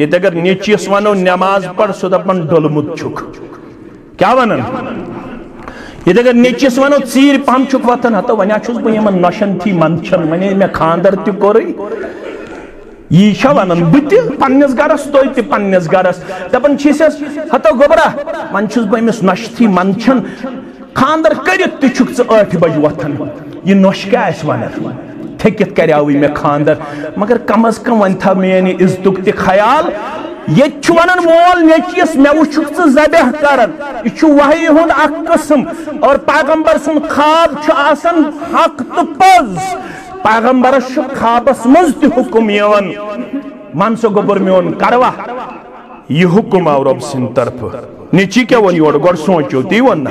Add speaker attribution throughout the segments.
Speaker 1: یہ اگر نیچیس ونو نماز پڑھ سو دپن ڈولمت چھک۔ کیا ونن؟ یہ اگر نیچیس ونو ژیر پہم چھک وتن ہتو۔ ونیا چھس بہ یمن نشن تھی منچن ونے مے خاندر تہ کوری۔ یہ چھا ونن؟ بہ تہ پننس گرس توy تہ پننس گرس۔ دپن چھسس ہتو گوبرا ون چھس بہ امس نشتھی منچن خاندر کرت تہ چھک ژ 8 بج وتھن یہ نوش کیا اس ونن؟ تھکت کریاوی میں خاندر۔ مگر کم از کم ون تھا میانی یعنی عزتک تہ خیال، یہ چھو مول نیچیس میں وچھک ژ ذبح کرن۔ یہ چھو وحی ہند اک قسم۔ اور پیغمبر سن خواب چھو آسن حق تو پز۔ پیغمبرس خوابس مز حکم یون۔ منسو گبر میون کروا۔ یہ حکم آو رب سن طرف۔ نیچی کیا ون یور گوڑ سوچو تی ون۔ نا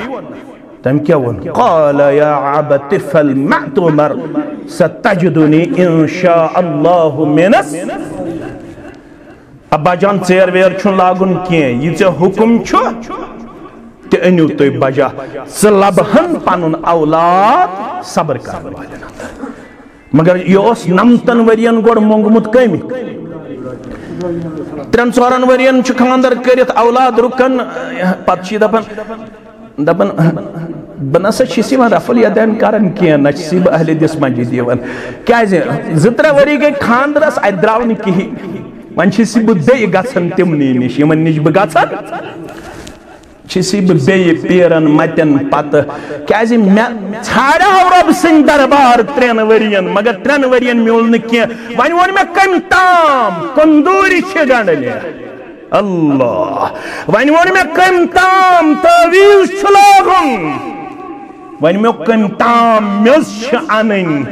Speaker 1: تم ون قال یا عبت فالمعتمر ستجدنی انشاء اللہ منس ابا جان ژیر ویر چھن لاگن کین یہ ژے حکم چھو تہ انیو تُہۍ بجا. ژٕ لبہن پنُن اولاد صبر کرن والٮ۪ن مگر یہ اوس نمتن ورین گۄڈٕ مونگمُت کمہِ ترٛٮ۪ن ژورن ورین چھُ خاندر کٔرِتھ اولاد رُکن پتہٕ چھِ یہِ دپان دپان بہٕ نسا رفل یدین کران کینٛہہ نہ چھُس بہٕ مسجد یِوان کیازِ زٕ ترٛےٚ ؤری گٔے خاندرس اتہِ درٛاو نہٕ کِہیٖنۍ وۄنۍ چھُس بہٕ بیٚیہِ گژھان تِمنٕے نِش یِمن نِش بہٕ گژھان چھُس بہٕ بیٚیہِ پیرن متٮ۪ن پتہٕ کیازِ مےٚ ژھانڈیو رۄب سٕنٛدۍ دربار ترٛٮ۪ن ؤرین مگر ترٛٮ۪ن ؤرین میوٗل نہٕ کینٛہہ وۄنۍ ووٚن مےٚ کمہِ تام کندوٗرِ چھِ گنڈنہِ اللہ۔ وۄنۍ ووٚن مےٚ کمہِ تام تٲویٖز چھُ لاگُن وۄنۍ مےٚ کمہِ تام میٚژ چھِ انٕنۍ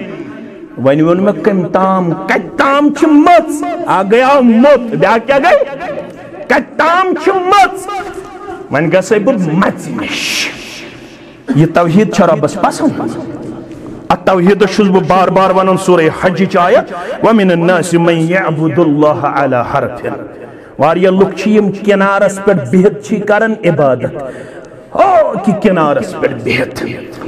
Speaker 1: وۄنۍ ووٚن مےٚ کمہِ تام کتہِ تام چھِ مٔژ اکھ گٔیاو موٚت بیٛاکھ کیٛاہ گٔے کتہِ تام چھِ مٔژ وۄنۍ گژھے بہٕ مژِ نِش یہ توحید چھا رۄبس پسنٛد۔ اتھ توحیدس چھُس بار بار ونان سورے حجٕچ آیت ومن الناس من يعبد الله على حرف۔ واریاہ لُکھ چھِ یِم کِنارس پٮ۪ٹھ بِہِتھ چھِ کران عبادت۔ او کہ کنارس پر بہت۔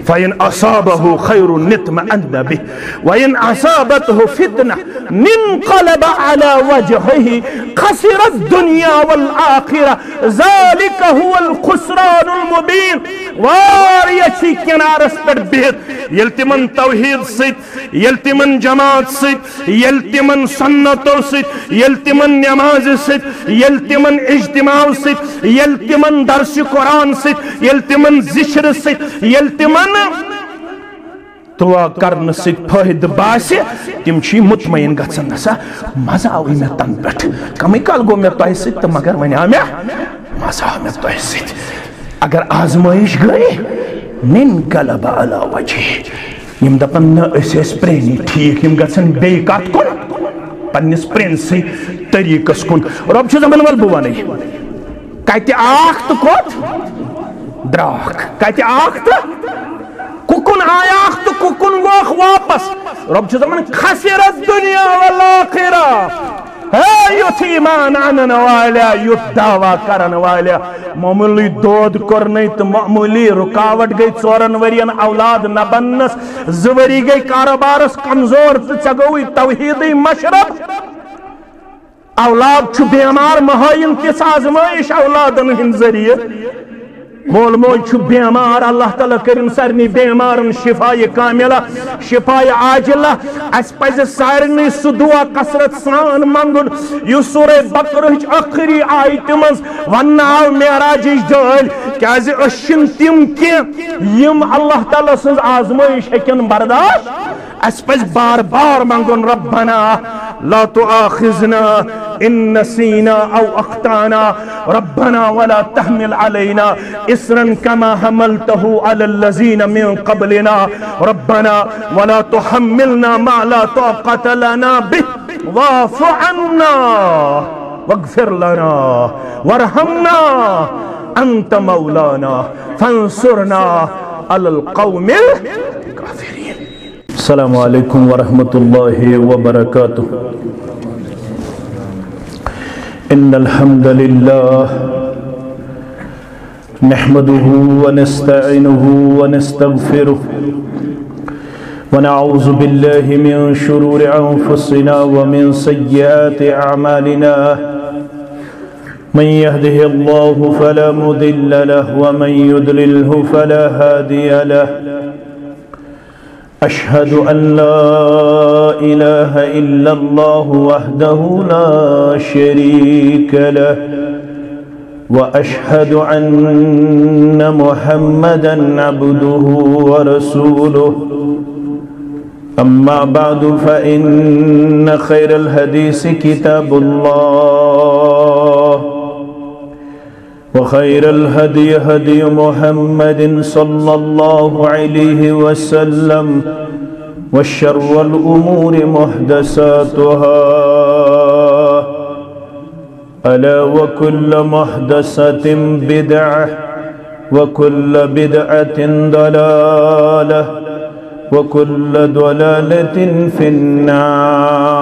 Speaker 1: فَإِنْ أَصَابَهُ خَيْرٌ نِطْمَأَنَّ بِهِ۔ وَإِنْ أَصَابَتْهُ فِتْنَةٌ نِنْقَلَبَ عَلَى وَجْهِهِ، خَسِرَ الدُّنْيَا وَالْآخِرَةِ۔ ذَلِكَ هُوَ الْخُسْرَانُ الْمُبِينَ۔ واریاہ چھ کنارس پر بہت۔ یل تمن توحید سۭتۍ یل تمن جماعت سۭتۍ یل تمن سنتو سۭتۍ یل تمن نماز سۭتۍ یل تمن اجتماع سۭتۍ یل تمن درس قرآن سۭتۍ یل تمن ذکر سۭتۍ یل تمن دعا کرن سۭتۍ فٲیدٕ باسہِ تِم چھِ مطمئن گژھان نسا؟ مزٕ آوٕے مےٚ تنہٕ پٮ۪ٹھ کمٕے کال گوٚو مےٚ تۄہہِ سۭتۍ تہٕ مگر وۄنۍ آو مےٚ مزٕ آو مےٚ تۄہہِ سۭتۍ اگر آزمٲیش گٔے نِن غلب علا وجہ یِم دپن نہ أسۍ ٲسۍ پرٛٲنی ٹھیٖک، یِم گژھن بیٚیہِ کتھ کُن، پننِس پرٛنسٕے طریٖقس کُن. رۄب چھُ دپان ول بہٕ ونے کتہِ آکھ تہٕ کوٚت درٛاکھ کتہِ آکھ تہٕ کُکُن آیاکھ تہٕ کُکُن گوکھ واپس. رۄب چھُ دپان خسرت دُنیا والآخرہ ہے یُتھ ایمان انن والیا یُتھ دعوا کرن والیا. معمولی دود کرنے تو معمولی رکاوٹ گئی ژورن ورین اولاد نہ بننس زوری گئی، کاروبارس کمزور تو ژگوئی توحیدی مشرب. اولاد چھو بیمار مہائن تس آزمائش اولادن ہن ذریعہ مول موج بیمار اللہ تعالیٰ کرن سارنی بیمارن شفا کاملہ شفا عاجلہ اس پز سارنی سو دعا کثرت سان منگن یو سورہ بقرہچ آخری آیت منز ون آو معراجش دل کیاز اشن تم کی یم اللہ تعالیٰ سنز آزمائش ہکن برداشت اس پز بار بار منگن ربنا، لا تؤاخذنا ان نسينا او اخطانا، ربنا ولا تحمل علينا اسرا كما حملته على الذين من قبلنا، ربنا ولا تحملنا ما لا طاقة لنا به، واعف عنا واغفر لنا وارحمنا، انت مولانا، فانصرنا على القوم الكافرين السلام عليكم ورحمة الله وبركاته. إن الحمد لله نحمده ونستعينه ونستغفره ونعوذ بالله من شرور أنفسنا ومن سيئات أعمالنا. من يهده الله فلا مضل له ومن يضلله فلا هادي له. أشهد أن لا إله إلا الله وحده لا شريك له وأشهد أن محمدا عبده ورسوله. أما بعد فإن خير الحديث كتاب الله. وخير الهدي هدي محمد صلى الله عليه وسلم والشر الأمور محدثاتها. ألا وكل محدثة بدعة وكل بدعة ضلالة وكل ضلالة في النار.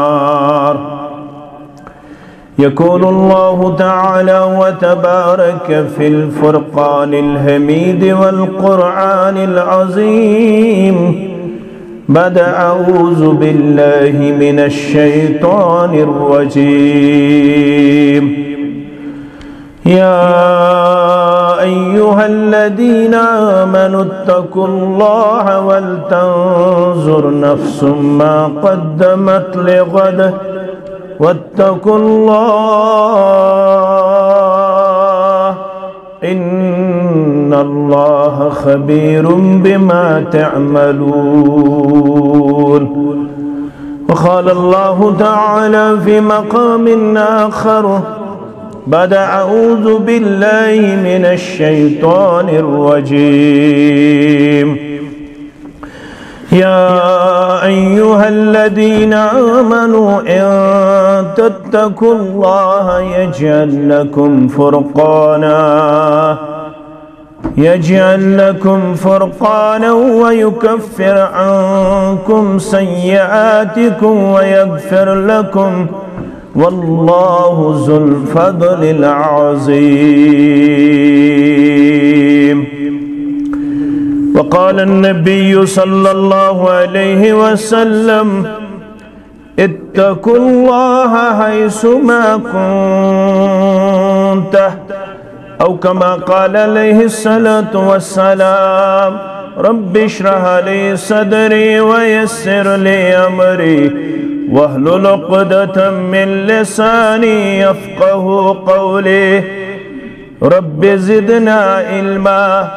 Speaker 1: يكون الله تعالى وتبارك في الفرقان الحميد والقرآن العظيم. بعد أعوذ بالله من الشيطان الرجيم. يا أيها الذين آمنوا اتقوا الله ولتنظر نفس ما قدمت لغد واتقوا الله إن الله خبير بما تعملون وقال الله تعالى في مقام آخر بعد أعوذ بالله من الشيطان الرجيم يا أيها الذين آمنوا إن تتقوا الله يجعل لكم فرقانا يجعل لكم فرقانا ويكفر عنكم سيئاتكم ويغفر لكم. والله ذو الفضل العظيم. وقال النبي صلى الله عليه وسلم اتقوا الله حيثما كنت أو كما قال عليه الصلاة والسلام رب اشرح لي صدري ويسر لي أمري واهلل عقدة من لساني يفقه قولي رب زدنا علما.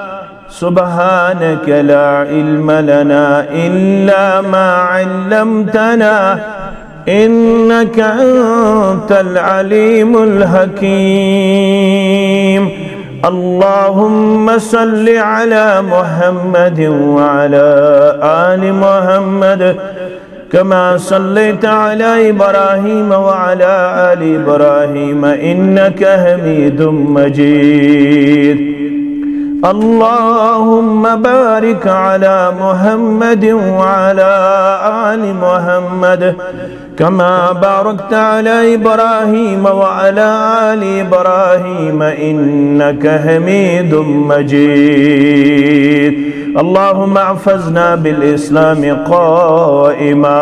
Speaker 1: سبحانك لا علم لنا إلا ما علمتنا إنك أنت العليم الحكيم. اللهم صل على محمد وعلى آل محمد كما صليت على إبراهيم وعلى آل إبراهيم إنك حميد مجيد. اللهم بارك على محمد وعلى آل محمد كما باركت على إبراهيم وعلى آل إبراهيم إنك حميد مجيد. اللهم احفظنا بالإسلام قائما.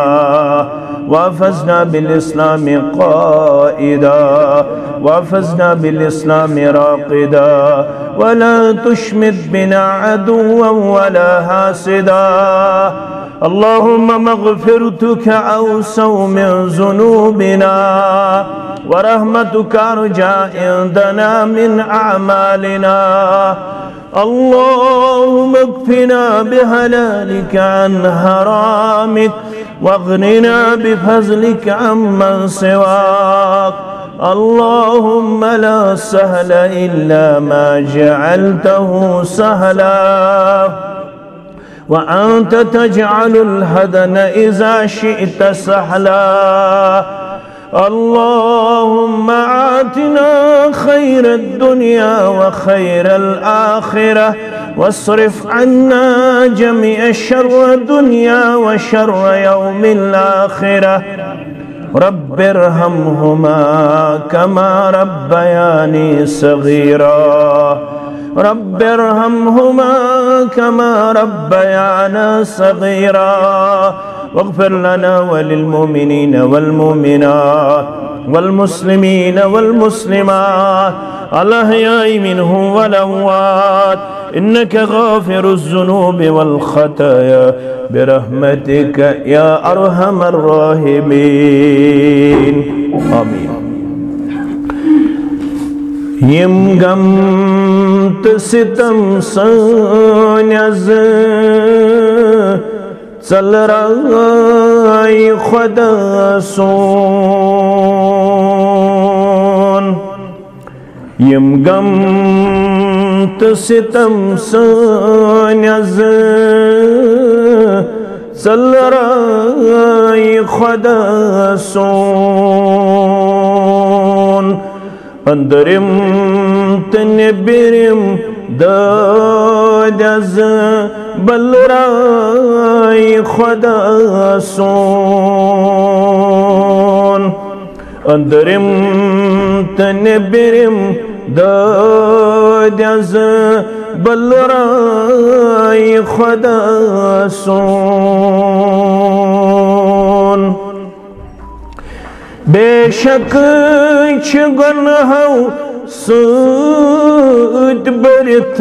Speaker 1: وأفزنا بالإسلام قائدا وأفزنا بالإسلام راقدا. ولا تشمت بنا عدوا ولا حاسدا اللهم مغفرتك أوسع من ذنوبنا ورحمتك أرجى عندنا من أعمالنا. اللهم اكفنا بهلالك عن حرامك واغننا بفضلك عمن سواك. اللهم لا سهل إلا ما جعلته سهلا. وأنت تجعل الهدن إذا شئت سهلا. اللهم آتنا خير الدنيا وخير الآخرة واصرف عنا جميع الشر الدنيا وشر يوم الآخرة. رب ارحمهما كما ربياني صغيرا. رب ارحمهما كما ربيانا صغيرا. واغفر لنا وللمؤمنين والمؤمنات والمسلمين والمسلمات. الأحياء منهم والأموات. إنك غافر الذنوب والخطايا. برحمتك يا أرحم الراحمين. آمين. یم غم تو ستم سانیز چل رأي خدا سون. یم غم تستم سانز چل رأي خدا سون. اندرم تنبرم داد از بلورای خدا سون۔ اندرم تنبرم داد از بلورای خدا سون۔ بیشک چگنهو سود برت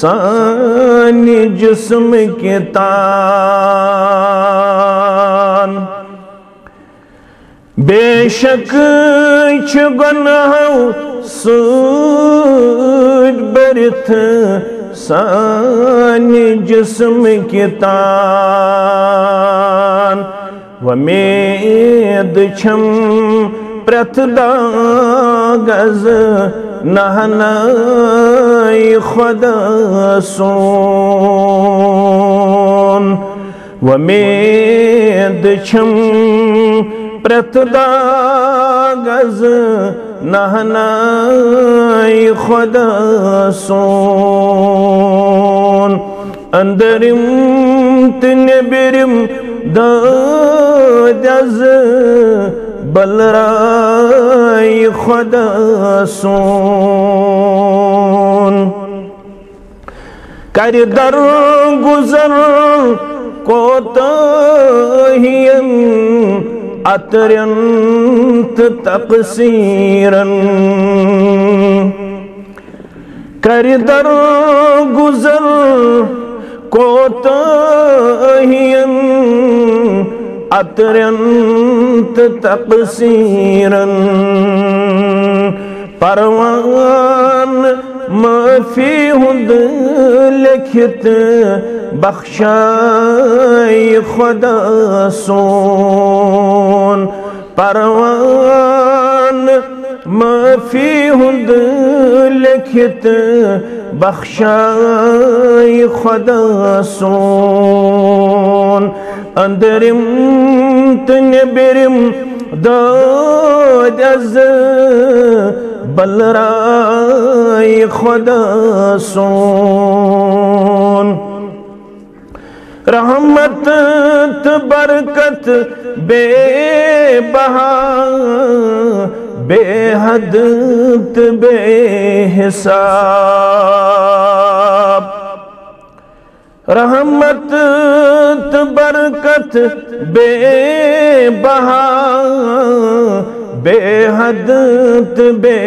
Speaker 1: سانی جسم کے تان۔ بے شک چھ گنہو سوت برت سانی جسم کے تان۔ ومید چھم پرت داغز نہنائی خدا سون۔ ومید چھم پرت داغز نہنائی خدا سون۔ اندرم تنبرم داد دادز بلرائی خدا سون۔ کر در گزر کوتاہیم اترنت تقصیرن کر در گزر کوتاہیم اترنت تقصیرن پروان معافی ہند لکھت بخشائی خدا سون۔ پروان معافی ہند لکھت بخشائی خدا سون۔ اندرم تنبرم داد از بلرائی خدا سون رحمت برکت بے بہا بے حد بے حساب رحمت، برکت، بے بہا، بے حد، بے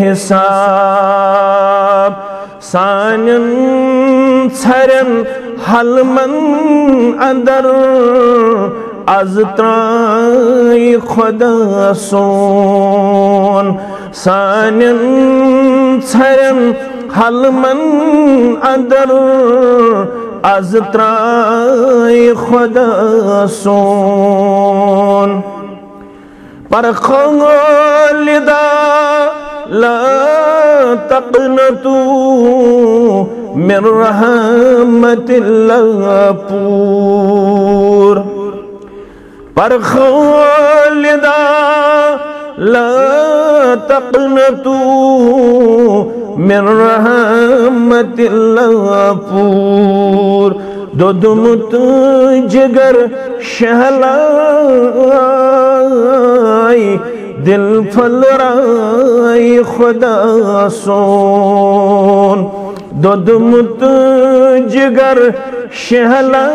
Speaker 1: حساب، سانن ژھرن حلمن، اندر، از ترائی خدا سون، سانن ژھرن حلمن، اندر از ترائی خدا سون پر خالدہ لا تقنطوا من رحمت اللہ پور۔ پر خالدہ لا تقنطوا من رحمت اللہ پور دو دمت جگر شہلائی، دل پھل رائی خدا سون. دو دمت جگر شہلائی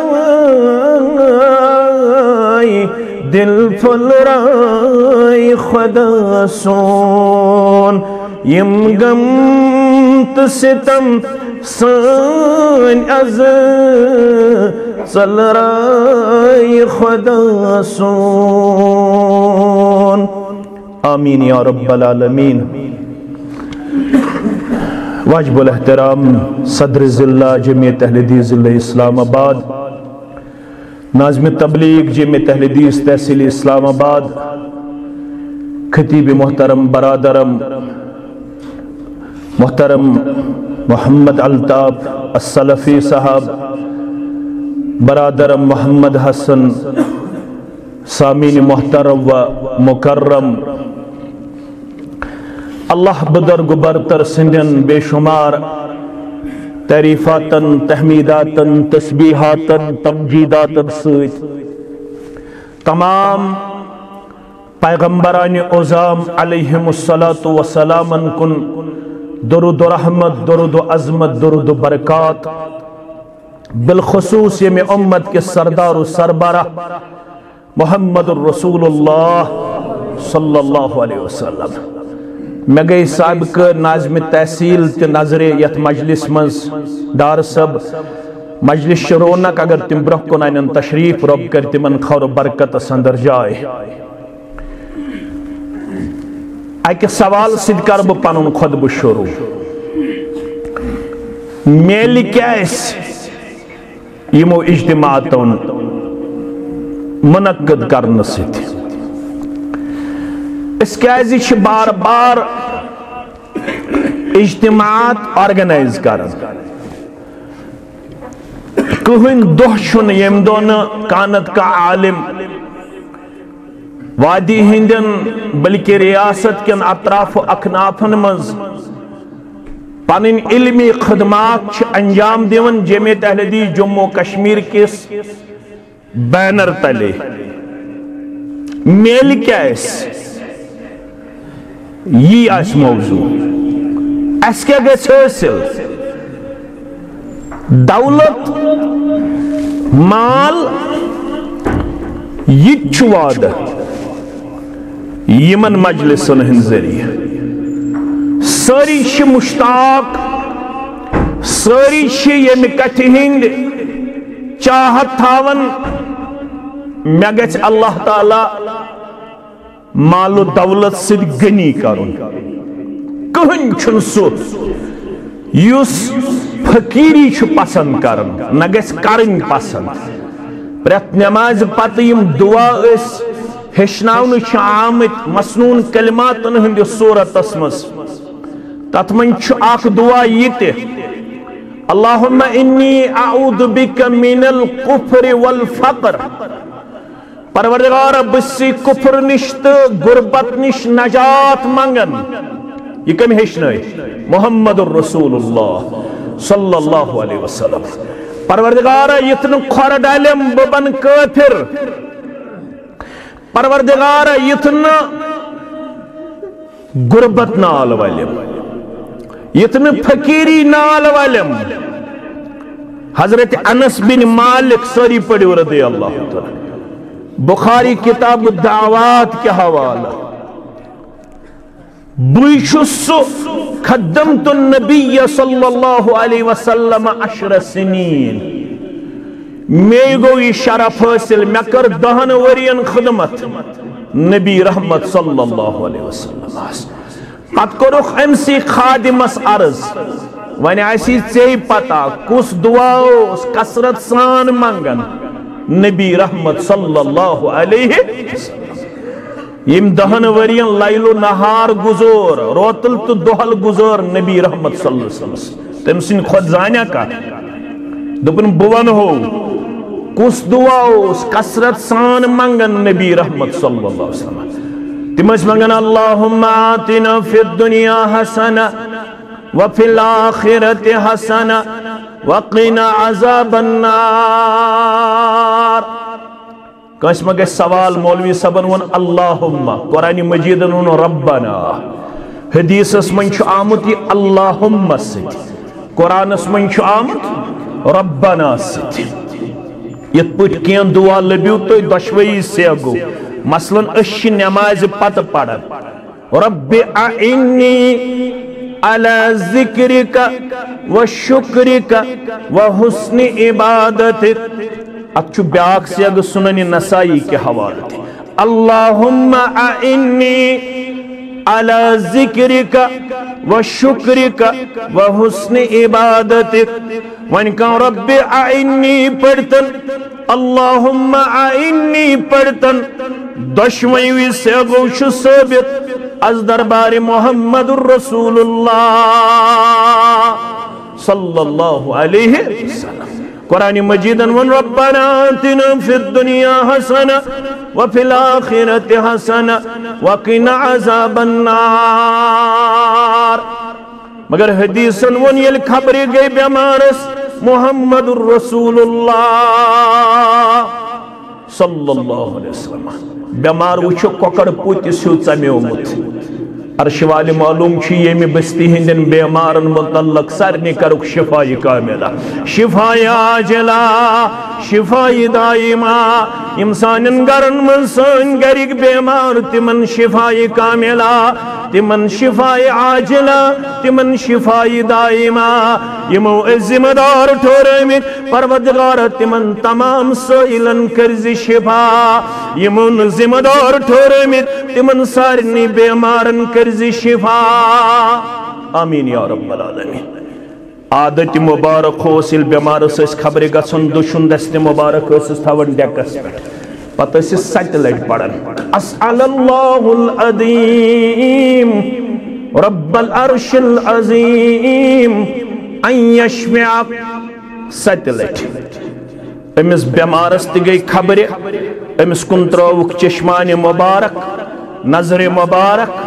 Speaker 1: دل پھلرائی خدا سون، یم غم ستم سٲنۍ از ژلرائی خدا سون۔ آمین یا رب العالمین۔ واجب الاحترام، صدر ضلع جمعیت اہل حدیث ضلع اسلام آباد۔ ناظم تبلیغ جمعیت اہل تحصیل اسلام آباد، خطیب محترم برادرم، محترم محمد الطاف، السلفی صاحب، برادرم محمد حسن، سامین محترم و مکرم. اللہ بدرگ برتر سندن بے شمار تعریفاتن تحمیداتن تسبیحاتن تمجیداتن سیت تمام پیغمبران عظام علیہم السلام کن درود و رحمت، درود و عظمت، درود و برکات۔ بالخصوص یہ میں امت کے سردار و سربراہ محمد الرسول اللہ صلی اللہ علیہ وسلم۔ میں گئی سابق ناظم تحصیل تی نظر یت مجلس منز۔ ڈار سب مجلس شرونک اگر تم برہ کن آئین تشریف رب کر تمن خور و برکت سندر جائے۔ اکہ سوال سید کر بہ پنن خود بہ شروع۔ میل کیا اس؟ یمو منعقد کرنے سۭتۍ اس کیازِ بار بار اجتماعات آرگنائز کران کٕہٕنۍ دۄہ چھُنہٕ ییٚمہِ دۄہ نہٕ کانت کا عالم۔ وادی ہندن بلکہ ریاست کن اطراف و اکنافن مز پنن علمی خدمات چھ انجام دیون جمعیت اہل حدیث جموں کشمیر کس بینر تلے۔ میل کیا اس یہ اس موضوع اس کیا گئے حاصل دولت مال یہ چواد یمن مجلسن ہند ذریعہ ساری چھ مشتاق ساری چھ یمہ کتھ ہند چاہت تھاون مے گژھِ اللہ تعالی مال و دولت سۭتۍ غنی کرُن کٕہٕنۍ چھُنہٕ سُہ یُس فقیٖری چھُ پسنٛد کران نہ گژھِ کرٕنۍ پسنٛد۔ پرٛٮ۪تھ نٮ۪مازِ پتہٕ یِم دعا ٲسۍ ہیٚچھناونہٕ چھِ آمٕتۍ مسنوٗن کلماتن ہٕنٛدِس صوٗرتس منٛز تتھ منٛز چھُ اکھ دعا یہِ تہِ اللہم انی اعوذ بک من القفر والفقر۔ پروردگار بسی کفر نش تو غربت نش نجات منگن یہ کم ہیچنائی محمد الرسول اللہ صلی اللہ علیہ وسلم پروردگار یتن کھور ڈالم ببن کافر پروردگار یتن غربت نال والم یتن فقیری نال والم حضرت انس بن مالک سری پڑی رضی اللہ تعالی بخاری کتاب الدعوات کے حوالہ۔ بوشس خدمت النبی صلی اللہ علیہ وسلم عشر سنین۔ میں گو یہ شرف حاصل میں کر دہن ورین خدمت۔ نبی رحمت صلی اللہ علیہ وسلم۔ پت کرخ امسی خادمس عرض۔ ونی آسی ژے پتا کس دعا اس کسرت سان منگن۔ نبی رحمت صلی اللہ علیہ وسلم. یم دہن ورین لیل و نہار گزور، روتل تو دہل گزور نبی رحمت صلی اللہ علیہ وسلم. تم سن خود زانیا کا؟ دپن بوان ہو، کس دعا اس کسرت سان منگن نبی رحمت صلی اللہ علیہ وسلم. تم اس منگن، اللہم آتنا فی الدنیا حسنا وفی الاخرت حسنا وقنا عذاب النار. کس ما گئے سوال مولوی صبن ون، اللہم، قرآن مجیدن ون، ربنا. حدیث اس من چھو آمت یہ اللہم ست قرآن اس من چھو آمت ربنا ست یت پٹ کی دعا لبیو تو دشوئی سے سیگو. مثلا اش نماز پت پڑھن رب اعنی على ذکرک و شکرک و حسن عبادتک اتچو بیاک سیگ سنن نسائی کے حوالت اللہم اعنی على ذکرک و شکرک و حسن عبادتک وان کان رب اعنی پڑتن اللہم اعنی پڑتن دشوئی وی سیگو شو ثابت۔ از دربار محمد الرسول اللہ صلی اللہ علیہ وسلم. قرآن مجیدن ون ربنا آتنا فی الدنیا حسنا وفی الاخرت حسنا وقنا عذاب النار. مگر حدیثن ون یل خبری گئی بیمارس محمد الرسول اللہ صلی اللہ علیہ وسلم. بیمار وچھو ککڑ پوتی سیو ژمیومت عرش والے معلوم چھ یمی بستی ہندن بیمارن متعلق سارنی کرک شفائی کاملہ۔ شفائی آجلا شفائی دائما امسانن گرن من سن گرک بیمار تمن شفائی کاملہ۔ تمن شفائی عاجلہ، تمن شفائی دائمہ یمو ذمہ دار ٹھورمت پروردگار تمن تمام سائلن کرز شفا یمن ذمہ دار ٹھورمت تمن سارنی بیمارن کرز شفا۔ آمین یا رب العالمین۔ عادت مبارک ہو سل بیمار سس خبر گسن، دشن دست مبارک اس تھاون ڈیکس پہ۔ پتہ اس سٹ لٹ پڑن اسال اللہ العظیم رب العرش العظیم ان یشفعک سٹ لٹ امس بیمارس تہ گئی خبر امس کن تروک چشمان مبارک نظر مبارک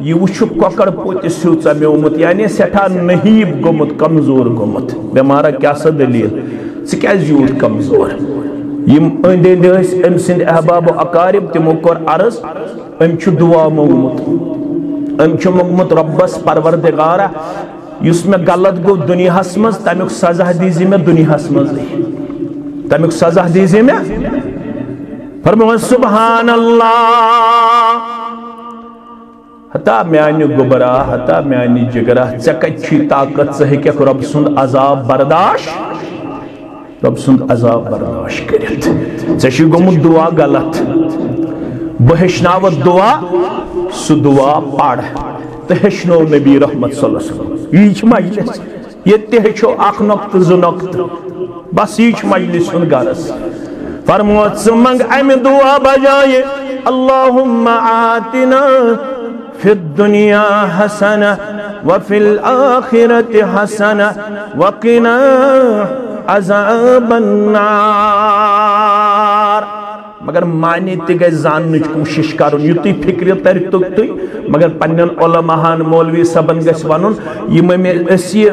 Speaker 1: یہ وچھ کوکڑ پوت سیو ژمیومت یعنی سٹھا نہیب گومت کمزور گومت بیمارا کیا سا دلیل ژٕ کیازِ یوٗت کمزور یم أنٛدۍ أنٛدۍ ٲسۍ أمۍ سٕنٛدۍ احباب و اقارب تِمو کوٚر عرض أمۍ چھُ دعا موٚنگمُت أمۍ چھُ موٚنگمُت رۄبس پروردگارا یُس مےٚ غلط گوٚو دُنیاہس منٛز تمیُک سزا دیٖزِ مےٚ دُنیاہس منٛزٕے تمیُک سزا دیٖزِ مےٚ فرمووُن سبحان اللہ ہتا میانہِ گوبرا ہتا میانہِ جگرا ژےٚ کتہِ چھُے طاقت ژٕ ہیٚککھ رۄب سُنٛد عذاب برداش رب سُنٛد عذاب برداش کٔرِتھ ژےٚ چھُے دعا غلط۔ بہٕ ہیٚچھناوتھ دعا سُہ دعا پر تہٕ ہیٚچھنو نبی رحمت صلی اللہ علیہ وسلم۔ یی چھِ مجلس۔ ییٚتہِ تہِ ہیٚچھو اکھ نۄقطہٕ زٕ نۄقطہٕ بس یی چھُ مجلس ہُنٛد غرض فرمو ژٕ منٛگ دعا بجایہِ اللہم آتنا في الدنيا حسنة وفي الآخرة حسنة وقنا عذاب النار. مگر معنی تہ گئی زاننچ کوشش کرن یُتُے فکر تر توٚگ تُہۍ مگر پننٮ۪ن علماہن مولوی صٲبن گژھِ وَنُن یِم أسۍ یہِ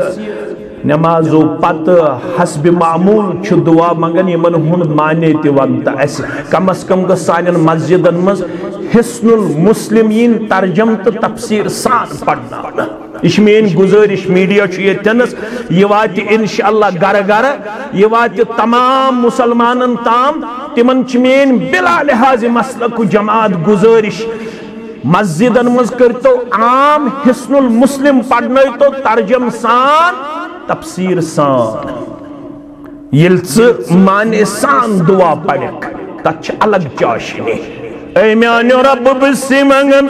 Speaker 1: نمازو پتہٕ حسب معموٗل چھُ دعا منگان یِمن ہُنٛد معنی تہِ وَن تہٕ اَسہِ کم از کم گٔژھ سانٮ۪ن مسجدن منٛز حسن المسلم یِن ترجم تہٕ تفسیٖر سان پرناونہٕ یہ مین گزارش میڈیا یتنس یہ وات انشاءاللہ گر گر یہ وات تمام مسلمانن تام، تمن مین بلا لحاظ مسلک جماعت گزارش۔ مسجدن مز کرتو عام حسن المسلم پڑھنے تو ترجم سان، تفسیر سان۔ یل مانے سان دعا پڑھک، تچ الگ چاشنی اے میانو رب بسی منگن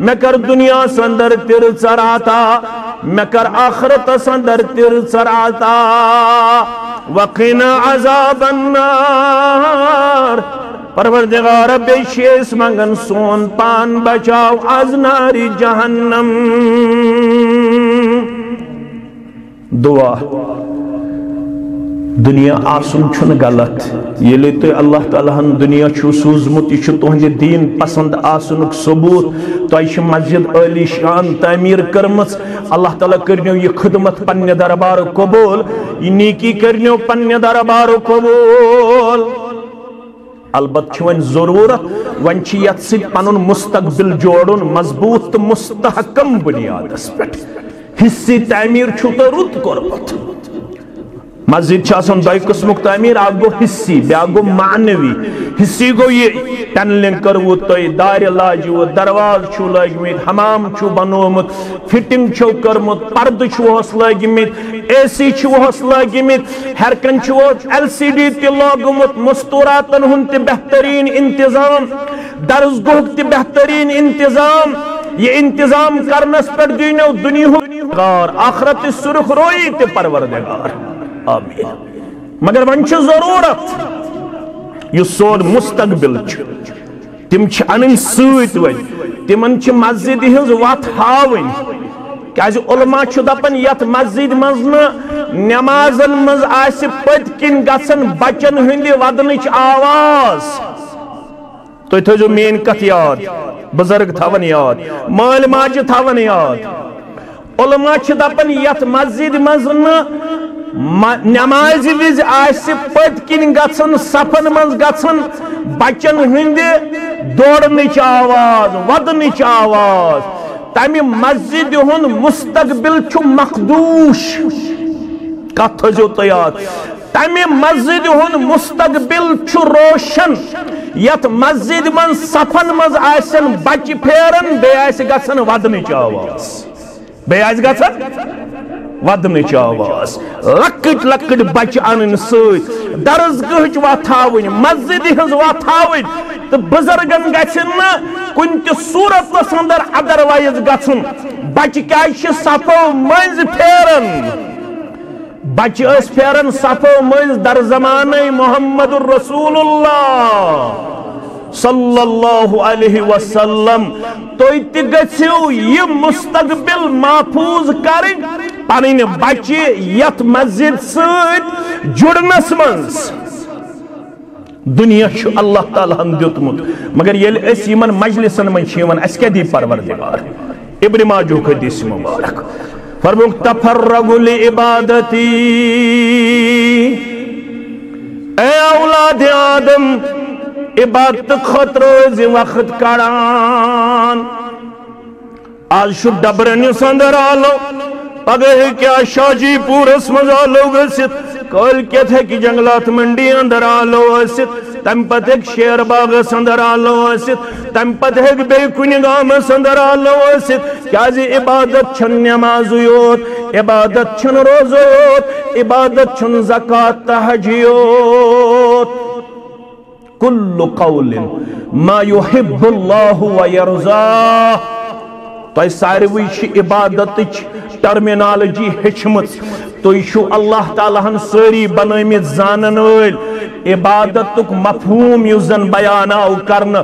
Speaker 1: میں کر دنیا سندر تیر چراتا میں کر آخرت سندر تیر چراتا وقنا عذاب النار۔ پروردگار بے شیس منگن سون پان بچاو از ناری جہنم۔ دعا۔ دنیا آسن چھن غلط۔ یلی تو اللہ تعالیٰ ہن دنیا چھو سوزمت، یہ تہند دین پسند آسنک ثبوت۔ تو مسجد علی شان تعمیر کرمت۔ اللہ تعالیٰ کرنیو یہ خدمت پنہ دربار قبول۔ یہ نیکی کرنیو پنہ دربار قبول۔ البت چھ ون ضرورت ون چھ یت سی پنن مستقبل جوڑن، مضبوط تو مستحکم بنیاد اس پہ حصہ تعمیر چھو تو رت کورمت مسجد چھ قسمک تعمیر آگ گو حصی بیا گو معنوی۔ حصی گو یہ ٹنلنگ کرو تو دار لاجو درواز چھو لگمت حمام چھو بنومت فٹنگ چھو کرمت پرد چھو ہس لگمت اے سی چھو لگمت ہرکن چھو ایل سی ڈی تی لگمت مستوراتن ہن تی بہترین انتظام۔ درز گوک تی بہترین انتظام۔ یہ انتظام کرنس پر دینو دنیا آخرت سرخ روئی تی پروردگار۔ آمین۔ مگر ون ضرورت یہ سون مستقبل تم ان ست ون تمن مسجد ہز وت ہاون کیاز علماء دپان یت مسجد مز نمازن مز آس پت کن گھن بچن ہند ودنچ آواز۔ تھی تھو مین کت یاد، بزرگ تھون یاد مال ماجہ تھون یاد۔ علماء دپان یت مسجد مز نماز وز آس پت کن گھن سفن من گھن بچن ہند دوڑنچ آواز ودنچ آواز تمہ مسجد ہند مستقبل چھ مخدوش کت تھو تیار تمہ مسجد ہند مستقبل چھ روشن یت مسجد من سفن من آسن بچہ پھیرن بیس گھن ودنچ آواز بیس گھن ودنچ آواز لکٹ لکٹ بچ ان ست درزگہ وتھاون مسجد ہز وتھاون تو بزرگن گھن کن تہ صورت اندر ادروائز گھن بچہ کیا صفو مز پھیرن بچہ پھیرن صفو مز در زمانہ محمد الرسول اللہ. صلی اللہ علیہ وسلم. تو گھو یہ مستقبل محفوظ کریں۔ پن بچہ یت مسجد ست جڑنس من دنیا اللہ تعالیٰ ہن دیتمت مگر یل اس یمن مجلسن من چھ اس کیا دی پروردگار۔ ابن ماجہ حدیث مبارک۔ فرموک تفرغ لعبادتی۔ اے اولاد آدم عبادت خط روز وقت کڑان۔ آج شو ڈبرنی سندر آلو پگہ کیا شاجی پورس مز آلو گسط کل کیت ہے کہ جنگلات منڈی اندر آلو اسط تم پت ایک شیر باغ سندر آلو اسط تم پت ایک بے کنی گام سندر آلو اسط کیا زی عبادت چھن نماز یوت، عبادت چھن روز یوت، عبادت چھن زکاة تحجیوت کل قول ما يحب اللہ ویرزاہ تو ساروی چھ عبادت ٹرمینالوجی ہچمت تو یہ اللہ تعالیٰ ہن ساری بنامت زانن ول عبادت مفہوم یس زن بیان آو کرن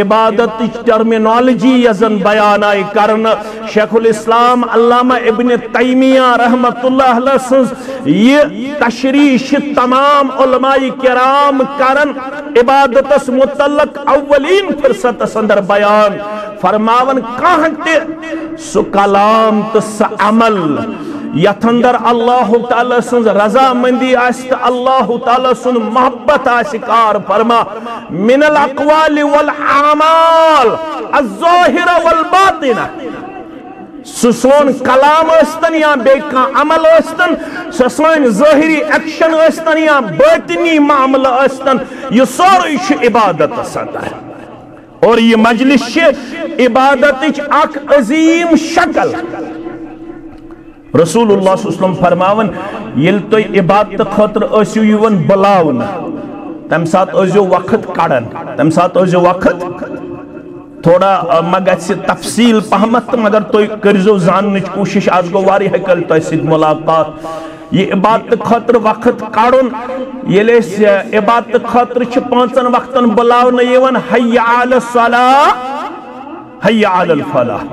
Speaker 1: عبادت ٹرمینالوجی یس بیان آئی کرن شیخ الاسلام علامہ ابن تیمیہ رحمت اللہ علیہ سنز یہ تشریح تمام علماء کرام کرن عبادت اس متعلق اولین فرصت سندر بیان۔ فرماون کہاں تے سو کلام تو سا عمل۔ یت اندر اللہ تعالی سن رضا مندی آست اللہ تعالی سن محبت آسکار فرما، من الاقوال والعامال الظاہر والباطن. سسون کلام استن یا بے کان عمل استن سسون ظاہری ایکشن استن یا باطنی معامل استن یہ سوری چھ عبادت ستا ہے. اور یہ مجلس عبادت اک عظیم شکل. رسول اللہ صلی اللہ علیہ وسلم فرماون یل تو عبادت خطر اسیو یون بلاون تم سات ازیو وقت کڑن تم سات ازیو وقت تھوڑا مگر سے تفصیل پہمت مگر تو کرزو زاننچ کوشش آج گو واری حکل تو سید ملاقات یہ عبادت خطر وقت کڑن یل اس عبادت خطر چھ پانچن وقتن بلاون یون حی علی الصلاة حی علی الفلاح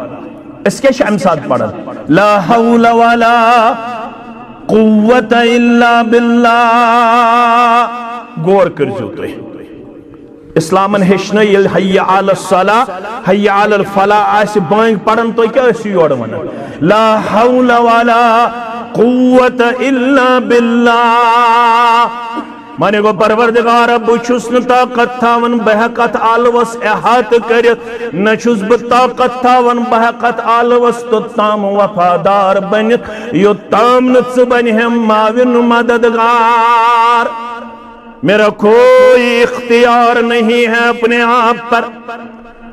Speaker 1: اس کے شام ساتھ پڑھا لا حول ولا قوت الا باللہ۔ غور کر جو تو۔ اسلامن ہشن یل حی علی الصلاة حی علی الفلاح، آسی بائنگ پڑھن تو کیا اسی یوڑ منا لا حول ولا قوت الا باللہ۔ مانے گو پروردگار بچھس ن طاقت تھاون بہکت آلوس احاط کرت نچھس ب طاقت تھاون بہکت آلوس تو تام وفادار بنت یو تام نچ بنہم معاون مددگار۔ میرا کوئی اختیار نہیں ہے اپنے آپ پر۔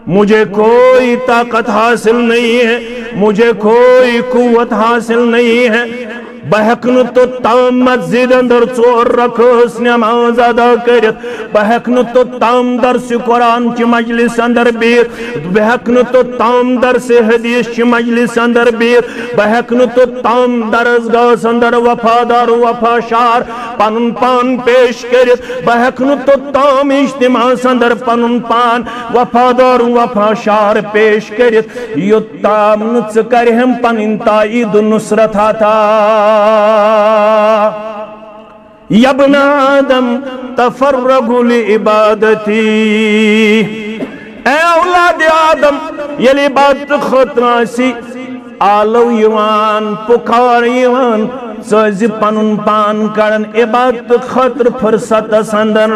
Speaker 1: مجھے کوئی طاقت حاصل نہیں ہے۔ مجھے کوئی قوت حاصل نہیں ہے۔ بہکن تو تام مسجد اندر چور رکھس نماز ادا کرت۔ بہکن تو تام درس قرآن کی مجلس اندر بیت بہکن تو تام درس حدیث کی مجلس اندر بیت بہکن تو تام درس گاس اندر وفادار وفاشار پنن پان پیش کرت۔ بہکن تو تام اجتماع اندر پنن پان وفادار وفاشار پیش کرت۔ یو تام نچ کرہم پنن تائید نصرت آتا۔ یا ابن آدم تفرغ لعبادتی۔ اے اولاد آدم یعنی یلی عبادت خطر آسی آلو یوان پکار یوان سوزی پنن پان کرن عبادت خطر فرصت سندن۔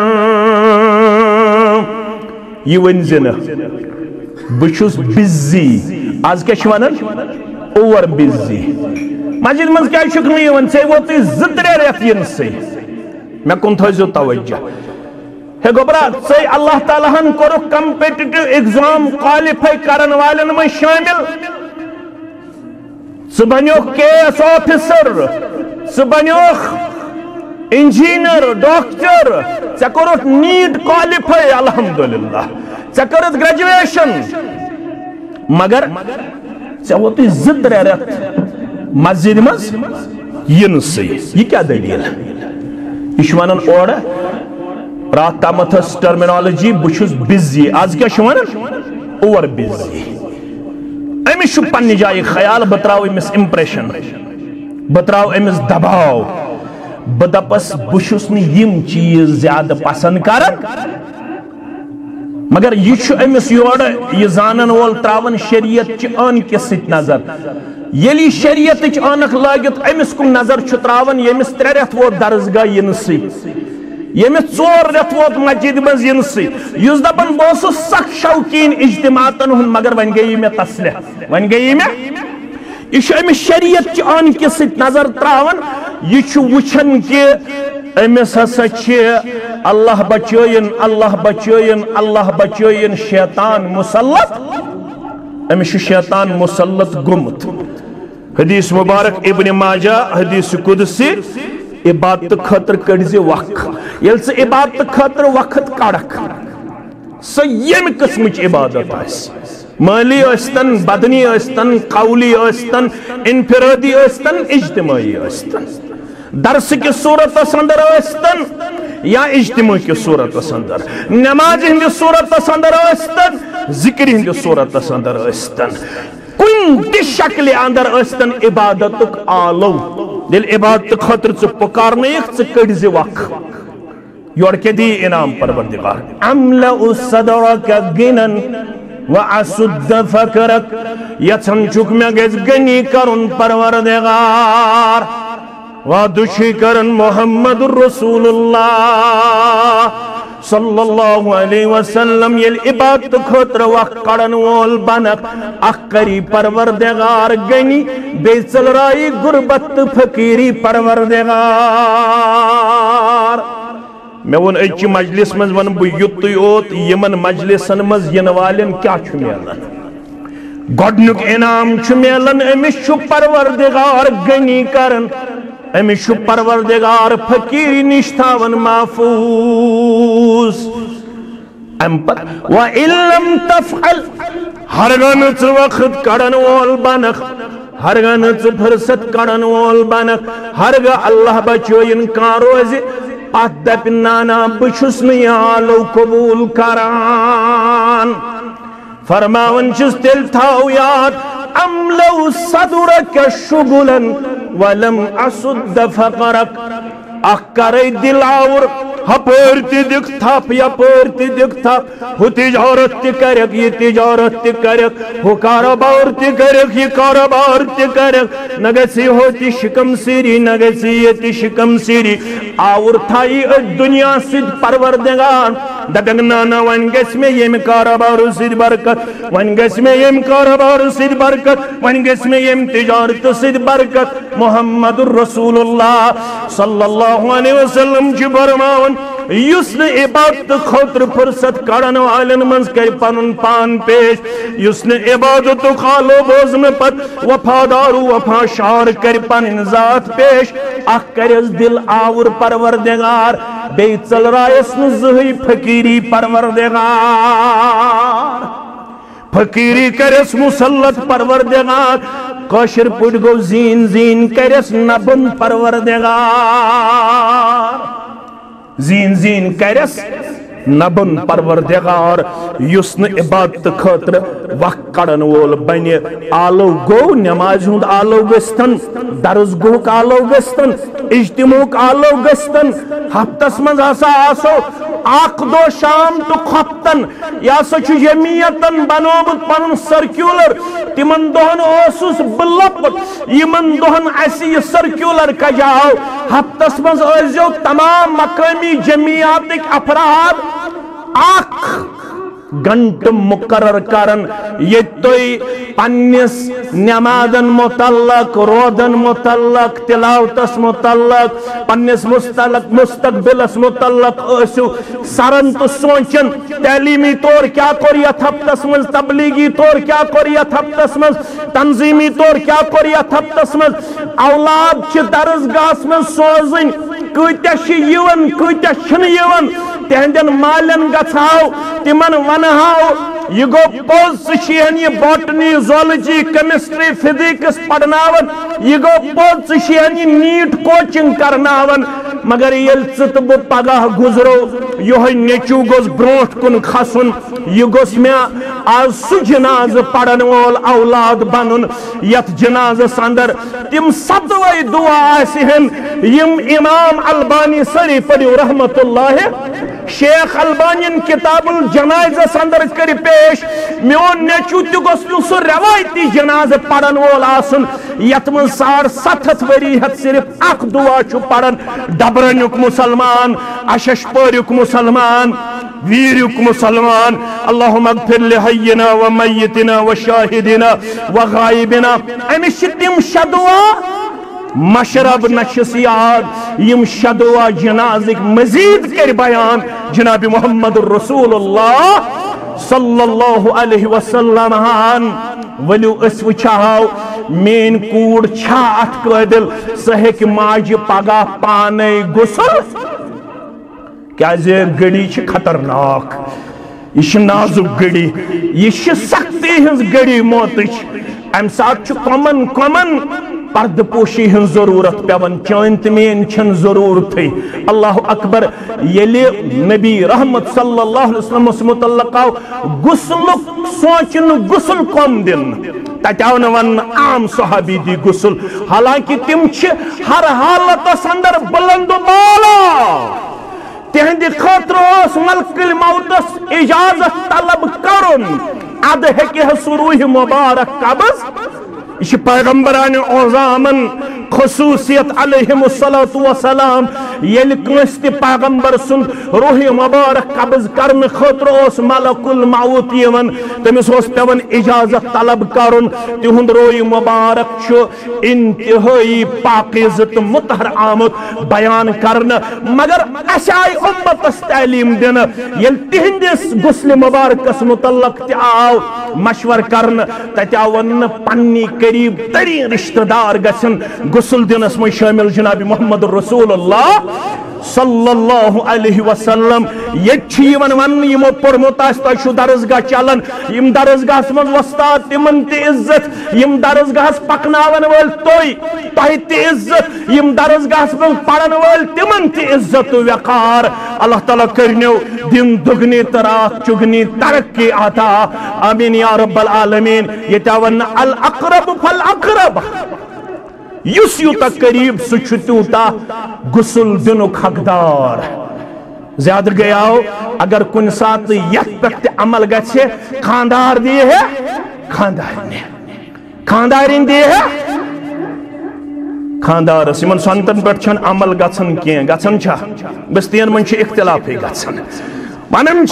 Speaker 1: یہ ونزنہ بچوس بزی، آز کیا شوانن اوور بزی۔ مسجد من کیا شکر نہیں ون سے وہ تی زدرے ریت سے۔ میں کن تھوزیو توجہ۔ ہے گبرا سے اللہ تعالیٰ ہن کرو کمپیٹیٹو ایگزام قالیفائی کرن والن میں شامل۔ سہ بنیو کے ایس آفیسر سہ بنیو انجینئر، ڈاکٹر ژے کوٚرُتھ نیٹ کالify الحمدللہ۔ ژے کٔرٕتھ گریجویشن۔ مگر ژےٚ ووتُے زٕ ترٛےٚ رٮ۪تھ مسجد منٛز یِنہٕ سٕے یہِ کیٛاہ دٔلیٖل یہِ چھُ ونان اورٕ راتھ تامتھ ٲس ٹرمینالجی بہٕ آز کیٛاہ چھُ ونان اوور بِزی أمِس چھُ پننہِ خیال بہٕ تراو أمِس اِمپریشن بہٕ تراو أمِس دباو بہٕ دپس بہٕ چھُس نہٕ یِم چیٖز زیادٕ پسنٛد کران مگر یہ چھُ أمِس یورٕ یہِ زانن وول تراون شریعت چہِ ٲنکہِ سۭتۍ نظر ییٚلہِ یہِ شریعتٕچ ٲنک لٲگِتھ أمِس کُن نظر تراون ییٚمِس ترٛےٚ رٮ۪تھ ووت درسگاہ یِنہٕ سۭتۍ ییٚمِس ژور رٮ۪تھ ووت مسجد منٛز یِنہٕ سۭتۍ یُس دپان بہٕ اوسُس سخ شوقیٖن اجتماعتن ہُنٛد مگر وۄنۍ گٔیی مےٚ تسلِح وۄنۍ گٔیی مےٚ یہ چھُ أمِس شریعت چہِ ٲنکہِ سۭتۍ نظر تراون یہ چھُ وٕچھان کہِ أمِس ہسا چھِ اللہ بچٲیِن اللہ بچٲیِن اللہ بچٲیِن شیطان مسلط. أمِس چھُ شیطان مسلط گوٚمُت حدیث مبارک ابن ماجہ، حدیث قدسی، عبادت خٲطرٕ کٔڑزِ وق ییٚلہِ ژٕ عبادت خٲطرٕ وقت کڑکھ سۄ ییٚمہِ قٕسمٕچ عبادت آسہِ مالی ٲسۍتن بدنی ٲسۍتن قولی ٲسۍتن انفرٲدی ٲسۍتن اجتماعی ٲسۍتن درس کی صورت اندر ٲسۍتن یا اجتماع کی صورت اندر نماز ہندِ صورت اندر ٲسۍتن ذکر ہندِ صورت اندر ٲسۍتن کُنہِ تہِ شکلہِ اندر ٲسۍتن عبادتُک آلو۔ ییٚلہِ عبادت خٲطرٕ ژٕ پُکارنٲیِکھ ژٕ کٔڑزِ وق یورٕ کیٛاہ دی انعام پروردگار۔ املأ صدرك غنن واسد فکرک۔ یژھن چھُکھ مےٚ گژھِ غنی کرُن پروردگار۔ وادشی کرن محمد رسول اللہ۔ صلی اللہ علیہ وسلم یل عبادت خطر وقت کڑن وول بنک اکری پروردگار گنی بیچل رائی غربت فقیری پروردگار میں ون اچ مجلس مز ون بہ یتوی اوت یمن مجلسن مز ین والن کیا چھ میلن گۄڈنیُک انعام چھُ میلان أمِس چھُ پروردگار غنی کران أمِس پروردگار فقیری نِش تھاوان محفوظ. اَمہِ پتہٕ وَإِلَّمْ تَفْعَلْ ہرگاہ نہٕ ژٕ وقت کڑن وول بنکھ ہرگاہ نہٕ فرصت کڑن وول بنکھ ہرگاہ اللہ بچٲیِن کانٛہہ روزِ اتھ دپہِ نانا بہٕ چھُس آلو قبوٗل کران. فرماون چھُس تیٚلہِ تھاو یاد. لو صدرك شغلا ولم اسد فقرك. اکرے دلاور ہپور تی دکھ تھپ یپور تی دکھ تھپ ہو تجارت تی کرک یہ تجارت تی کرک ہو کاروبار تی کرک یہ کاروبار تی کرک نگسی ہوتی شکم سیری نگسی یہ تی شکم سیری آور تھائی دنیا سید پروردگان دبنگ نانا ون گس میں یم کاروبار سید برکت ون گس میں یم کاروبار سید برکت ون گس میں یم تجارت سید برکت۔ محمد رسول اللہ صلی اللہ علیہ وسلم چھ برماون یس نے عبادت خطر فرصت کڑن والن منز کر پنن پان پیش؟ یس نے عبادت خالو بوز میں پت وفادار وفا شار کر پنن ذات پیش اخ کرز دل آور پروردگار بی چل رائس نزہی فقیری پروردگار۔ فقیری کرس مسلط پروردگار کاشر پڑ گو زین زین کرس نبن پروردگار۔ زین زین کرس نبن پروردگار، یسن عبادت خطر وقت کڑن وول بن آلو گو نماز ہند آلو گستن درس گو آلو گستن، اجتموک آلو گستن، ہفتس من آسو دو شام تو کھپتن یا سا چھ جمعیتن بنومت پنن سرکیولر. تمن دہن اوسس بلپت. یمن دہن اسی یہ سرکیولر کجاو ہفتس من ازیو تمام مقامی جمعیاتک افراد اخ گنٹ مقرر کرن یہ توی پنیس نمازن متعلق رودن متعلق تلاوتس متعلق پنیس مستلق مستقبلس متعلق اسو سرن تو سوچن تعلیمی طور کیا کور ہفتس مز تبلیغی طور کیا کور ہفتس مز تنظیمی طور کیا کور یت ہفتس مز اولاد چھ درسگاہس مز سوزن کتیا چھ یون کتیا چھن یون تہندین مالن گھاؤ تمن ونہاو یہ گو پوز سشیہن یہ بوٹنی زولوجی، کیمسٹری فزکس پڑھناون۔ یہ گو پوز سشیہن یہ نیٹ کوچنگ کرناون۔ مگر یل ژت بہ پگہ گزرو یہ نیچو گوس بروٹ کن کھسن۔ یہ گوس میں آز سہ جناز پڑھن وول اولاد بنن۔ یت جنازس اندر تم سدوے دعا آسہن۔ یم امام البانی سری پڑھو رحمت اللہ۔ شیخ البانین کتاب الجنائز اندر کر پیش، میون نیچو تہ گوس نو سہ روایتی جناز پڑھن وول آسن یت من ساڑ ست ہتھ وری ہتھ صرف اخ دعا چھ پڑھن ڈبرنیک مسلمان اشش پوریک مسلمان ویریک مسلمان، اللہم اغفر لحینا و میتنا و شاہدنا و غائبنا۔ امس چھ تم شدعا مشرب نشسیات یم شدوا جنازک مزید کر بیان۔ جناب محمد الرسول اللہ صلی اللہ علیہ وسلم ہان ولیو اس وچھاو مین کوڑ چھا ات قدل سہک ماج پگا پانے گسل۔ کیا گڑی چھ خطرناک۔ یہ نازک گڑی یہ سختی ہنز گڑی موتچ ام سات چھ کمن کمن۔ پرد پوشی ہن ضرورت پیون چانت مین چھن ضرورت ہے اللہ اکبر، یلی نبی رحمت صلی اللہ علیہ وسلم اس متعلق آو گسل سوچن گسل کم دن۔ تتاون ون عام صحابی دی گسل۔ حالانکہ تم چھ ہر حالت اندر بلند و بالا۔ تہندی خاطر اس ملک الموتس اجازت طلب کرن۔ اد ہکہ سروح مبارک قبض یہ پیغمبران اعظامن خصوصیت علیہم السلام یل کنس پیغمبر سن روح مبارک قبض کرن خطر اس ملک المعوت یون تمس اس پیون اجازت طلب کرن، تہند روح مبارک چھ انتہائی پاکیزت متحر آمد بیان کرن۔ مگر اشائی امت اس تعلیم دن، یل تہندس گسل مبارک اس متعلق تی آو مشور کرن تتاون پنی قریب ترین رشتہ دار گسن غسل دنس من شامل جناب محمد رسول اللہ۔ صلی اللہ علیہ وسلم یہ ون ون یمو پورمت تہ درسگاہ چلان یم درسگاہ من وستاد تمن تہ عزت یم درسگاہ پکناون ول توy تہ تہ عزت یم درسگاہ من پڑھن ول تمن تہ عزت و وقار اللہ تعالی کرنو دن دگنی ترات چگنی ترقی عطا آمین یا رب العالمین یہ تاون الاقرب فالاقرب یس یوتا قریب سہ تیوتا غسل دنک حقدار زیادہ گیاو اگر کن سات یت پہ عمل گھے خاندار دی ہے؟ خاندار خاندارین دی ہے؟ خاندارس ان سنتن پہ عمل گچھن گھن کی گھن بستین من اختلاف گھن ونان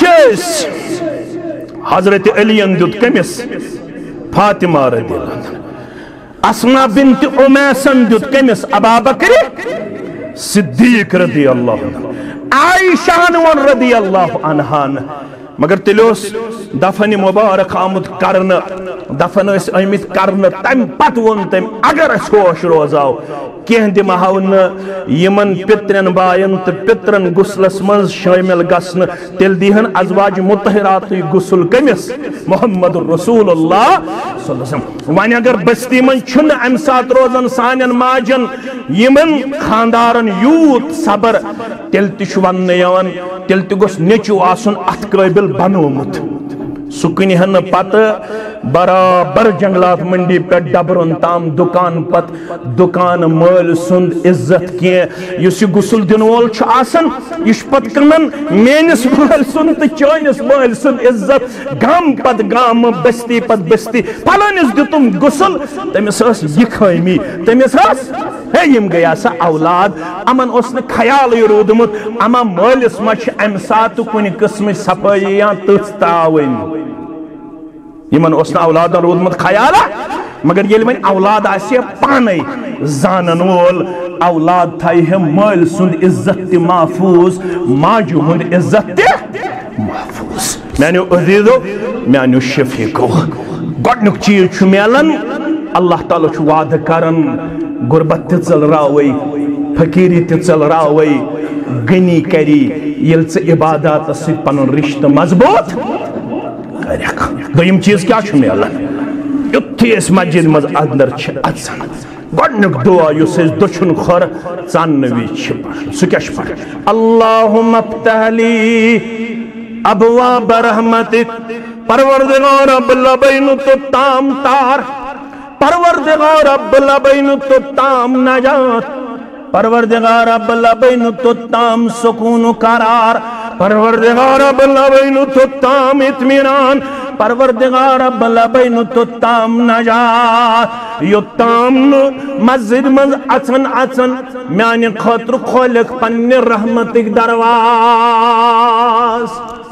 Speaker 1: حضرت علی دیت کمس فاطمہ رضی اللہ عنہ۔ اسما بنت امیسن دیت کمس ابا بکر صدیق رضی اللہ عائشہ رضی اللہ عنہان مگر تلیوس دفن مبارک آمد کرن۔ دفن اس آمد کرن تم پت ون تم، اگر اس ہوش روزاو۔ کہیں دمہاو یمن پترن بائن تو پترن گسلس من شامل گسن۔ تل دیہن ازواج متحرات گسل کمس محمد رسول اللہ صلی اللہ علیہ وسلم۔ وانی اگر بستی من چھن ام سات روزن سانن ماجن۔ یمن خاندارن یوت صبر۔ تل تشوان نیوان تل تگوس نیچو آسن ات قابل بنومت۔ سکنی ہن پت، برابر جنگلات منڈی پہ ڈبرن تام دکان پت، دکان مل سند عزت کی اس غسل دن وول آسن یہ پت کنن مینس مل سند تو چانس مل سند عزت۔ گام پت گام بستی پت، بستی۔ پلانس دتم غسل۔ تمس یہ خامی تمس ہے، یم گیا سا اولاد۔ امن اس نے خیال رودمت۔ اما مالس ما ام سات کن قسم صفائی یا تس تعاون یمن اس اولاد رودمت خیال مگر یل ون اولاد آسی پانے۔ زانن وول اولاد تھائی ہے مال سند عزت تی محفوظ، ماجو ہند عزت تی محفوظ۔ میانیو عزیزو، میانیو شفیقو گوڑنک چیز چھو میلن اللہ تعالیٰ چھو وعد کرن۔ غربت تی چل راوئی، فقیری تی چل راوئی۔ گنی کری یل عبادات سے پنن رشتہ مضبوط۔ کرک دویم چیز کیا چھو میلن یتھی اس مسجد مز اندر چھ اچھن گۄڈنیُک دعا یُس أسۍ دٔچھُن کھۄر ژاننہٕ وِزِ چھِ پَران سُہ کیٛاہ چھُ پَران اللہُم افتح لی ابواب رحمتک۔ پروردگار رب لبین تو تام تار۔ پروردگار رب لبین تو تام نجات۔ پروردگار رب لبین تو تام سکون و قرار۔ پروردگار رب لبین تو تام اطمینان، پروردگار رب لبین تو تام نجات۔ یو تام مسجد مز اچن اچن میانی خطر خولک پنی رحمتک درواز۔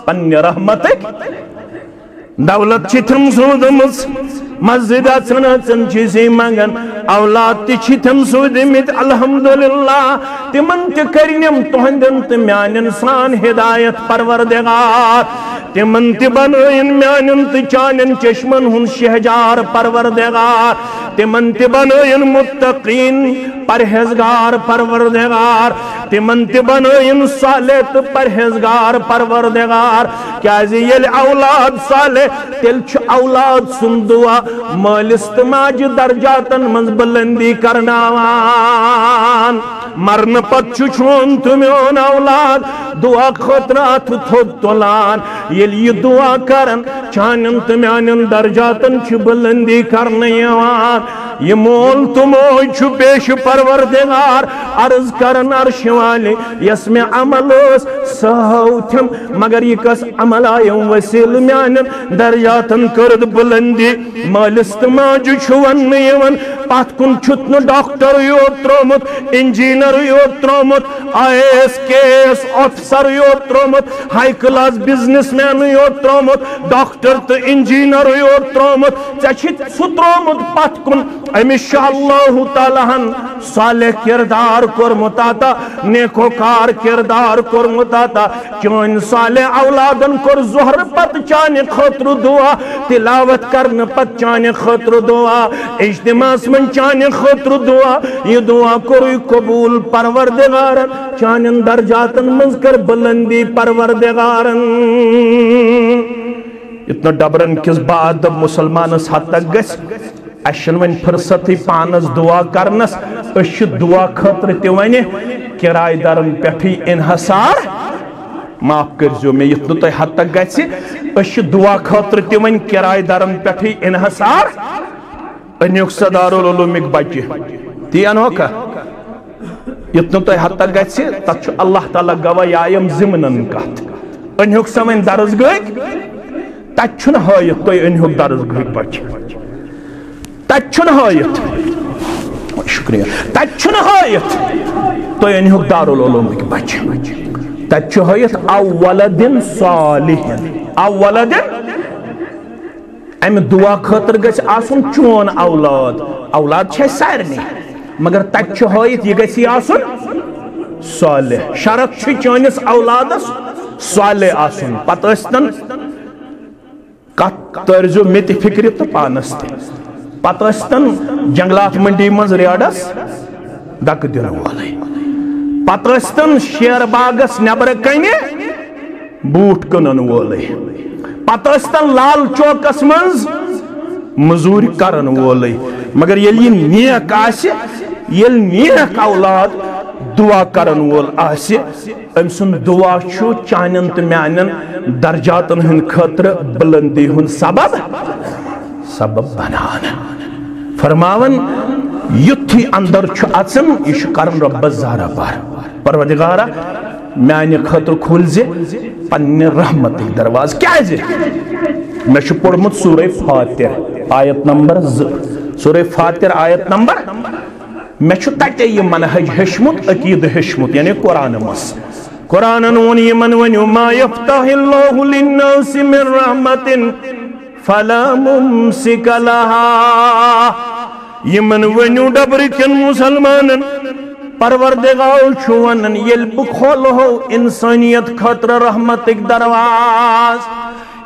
Speaker 1: پنی رحمتک دولت چھ تم سودمس مسجد اچن اچن چیزی منگن اولاد تی چھ تم سودمت الحمدللہ تمن تی کرنیم تہندن تی میانن سان ہدایت پروردگار تمن تی بنائن میانن تی چانن چشمن ہن شہجار پروردگار تمن تی بنائن متقین پرہزگار پروردگار تمن تی بنائن صالح پرہزگار پروردگار کیا یل اولاد صالح تیل چھ اولاد سن دعا مالس تماج درجاتن منز بلندی کرناوان۔ مرن پت چون تمیون اولاد، دعا خطرات تھود تولان۔ یل یہ دعا کرن چانن تمیانن درجاتن چھ بلندی کرنے یوان یہ مول تموی چھو پیش پروردگار، عرض کرن عرش والے یس میں عمل اس سہوتم مگر یہ کس عمل آئیم وسیل میانن درجاتن کرد بلندی، مالست ماجو چھوان نیون، پات کن چھتن ڈاکٹر یوت ترومت، انجینر یوت ترومت، I S K S officer یوت ترومت، ہائی کلاس بزنس مین یوت ترومت، ڈاکٹر تو انجینر یوت ترومت، چچھت سترومت پات کن امیشہ اللہ تعالیٰ ہن صالح کردار کرمتاتا نیکوکار کردار کرمتاتا چون صالح اولادن کر زہر پت چانے خطر دعا، تلاوت کرن پت چانے خطر دعا۔ اجتماع من چانے خطر دعا، یہ دعا کروی قبول پروردگارن، چانن درجاتن منذکر بلندی پروردگارن۔ اتنا ڈبرن کس بعد مسلمان حد تک گس؟ اشن ون فرصت پانس دعا کرنس اش دعا خطر تی ونہ کرائے دارن پٹھی انحصار۔ معاف کرزو میں یتنو تو حد تک گسی اش دعا خطر تی ون کرائے دارن پٹھی انحصار۔ انیوک صدار العلومک بچی تی انوکا یتن تو حد تک گژھِ تتھ چھُ اللہ تعالیٰ گواہ یا یم ضمنن کتھ أنہُک سا وۄنۍ درس گٔے تتہِ چھُنہٕ ہٲیِتھ تُہۍ أنہُک درس گٔے تتہِ چھُنہٕ ہٲیِتھ شُکریہ تتہِ چھُنہٕ ہٲیِتھ تُہۍ أنہُک دارالعلومٕکۍ بچہِ تتہِ چھُ ہٲیِتھ اولدن صالحن اولدن امہِ دعا خٲطرٕ گژھِ آسُن چون اولاد اولاد چھِ اَسہِ مگر تتہِ چھُ ہٲیِتھ یہِ گژھِ آسُن صالح شرط چھُ چٲنِس اولادس صالح آسُن پتہٕ ٲسۍتن کتھ تٲرزیو مےٚ تہِ فکرِ تہٕ پانس تہِ پتہٕ جنگلات منڈی منٛز ریڈس دکہٕ دِنہٕ وولے پتہٕ شیر باغس نٮ۪برٕ کنہِ بوٗٹھ کٕنن وولے پتہٕ لال چوکس منٛز مزوٗرۍ کرن وولے مگر ییٚلہِ یہِ نیک آسہِ، ییٚلہِ نیک اولاد دعا کرن وول آسہِ، أمۍ سُنٛد دعا چھُ چانٮ۪ن تہٕ میانٮ۪ن درجاتن ہٕنٛدِ خٲطرٕ بلندی ہُنٛد سبب سبب بنان۔ فرماون یُتھُے اندر چھُ اژن یہِ چھُ کران رۄبس زارا بار۔ پروردگارا میانہِ خٲطرٕ کھول زِ پننہِ رحمتٕکۍ درواز کیازِ مےٚ چھُ پوٚرمُت سورے فاتح آیت نمبر ز سورہ فاتر، آیت نمبر۔ میں چھو تتے یہ منہج ہشمت عقید ہشمت یعنی قرآن مس۔ قرآن نون یمن ونیو ما یفتح اللہ للناس من رحمت، فلا ممسک لها یمن ونیو ڈبرکن مسلمانن؟ پروردگار چھو ونن یل ہو انسانیت خطر رحمت درواز۔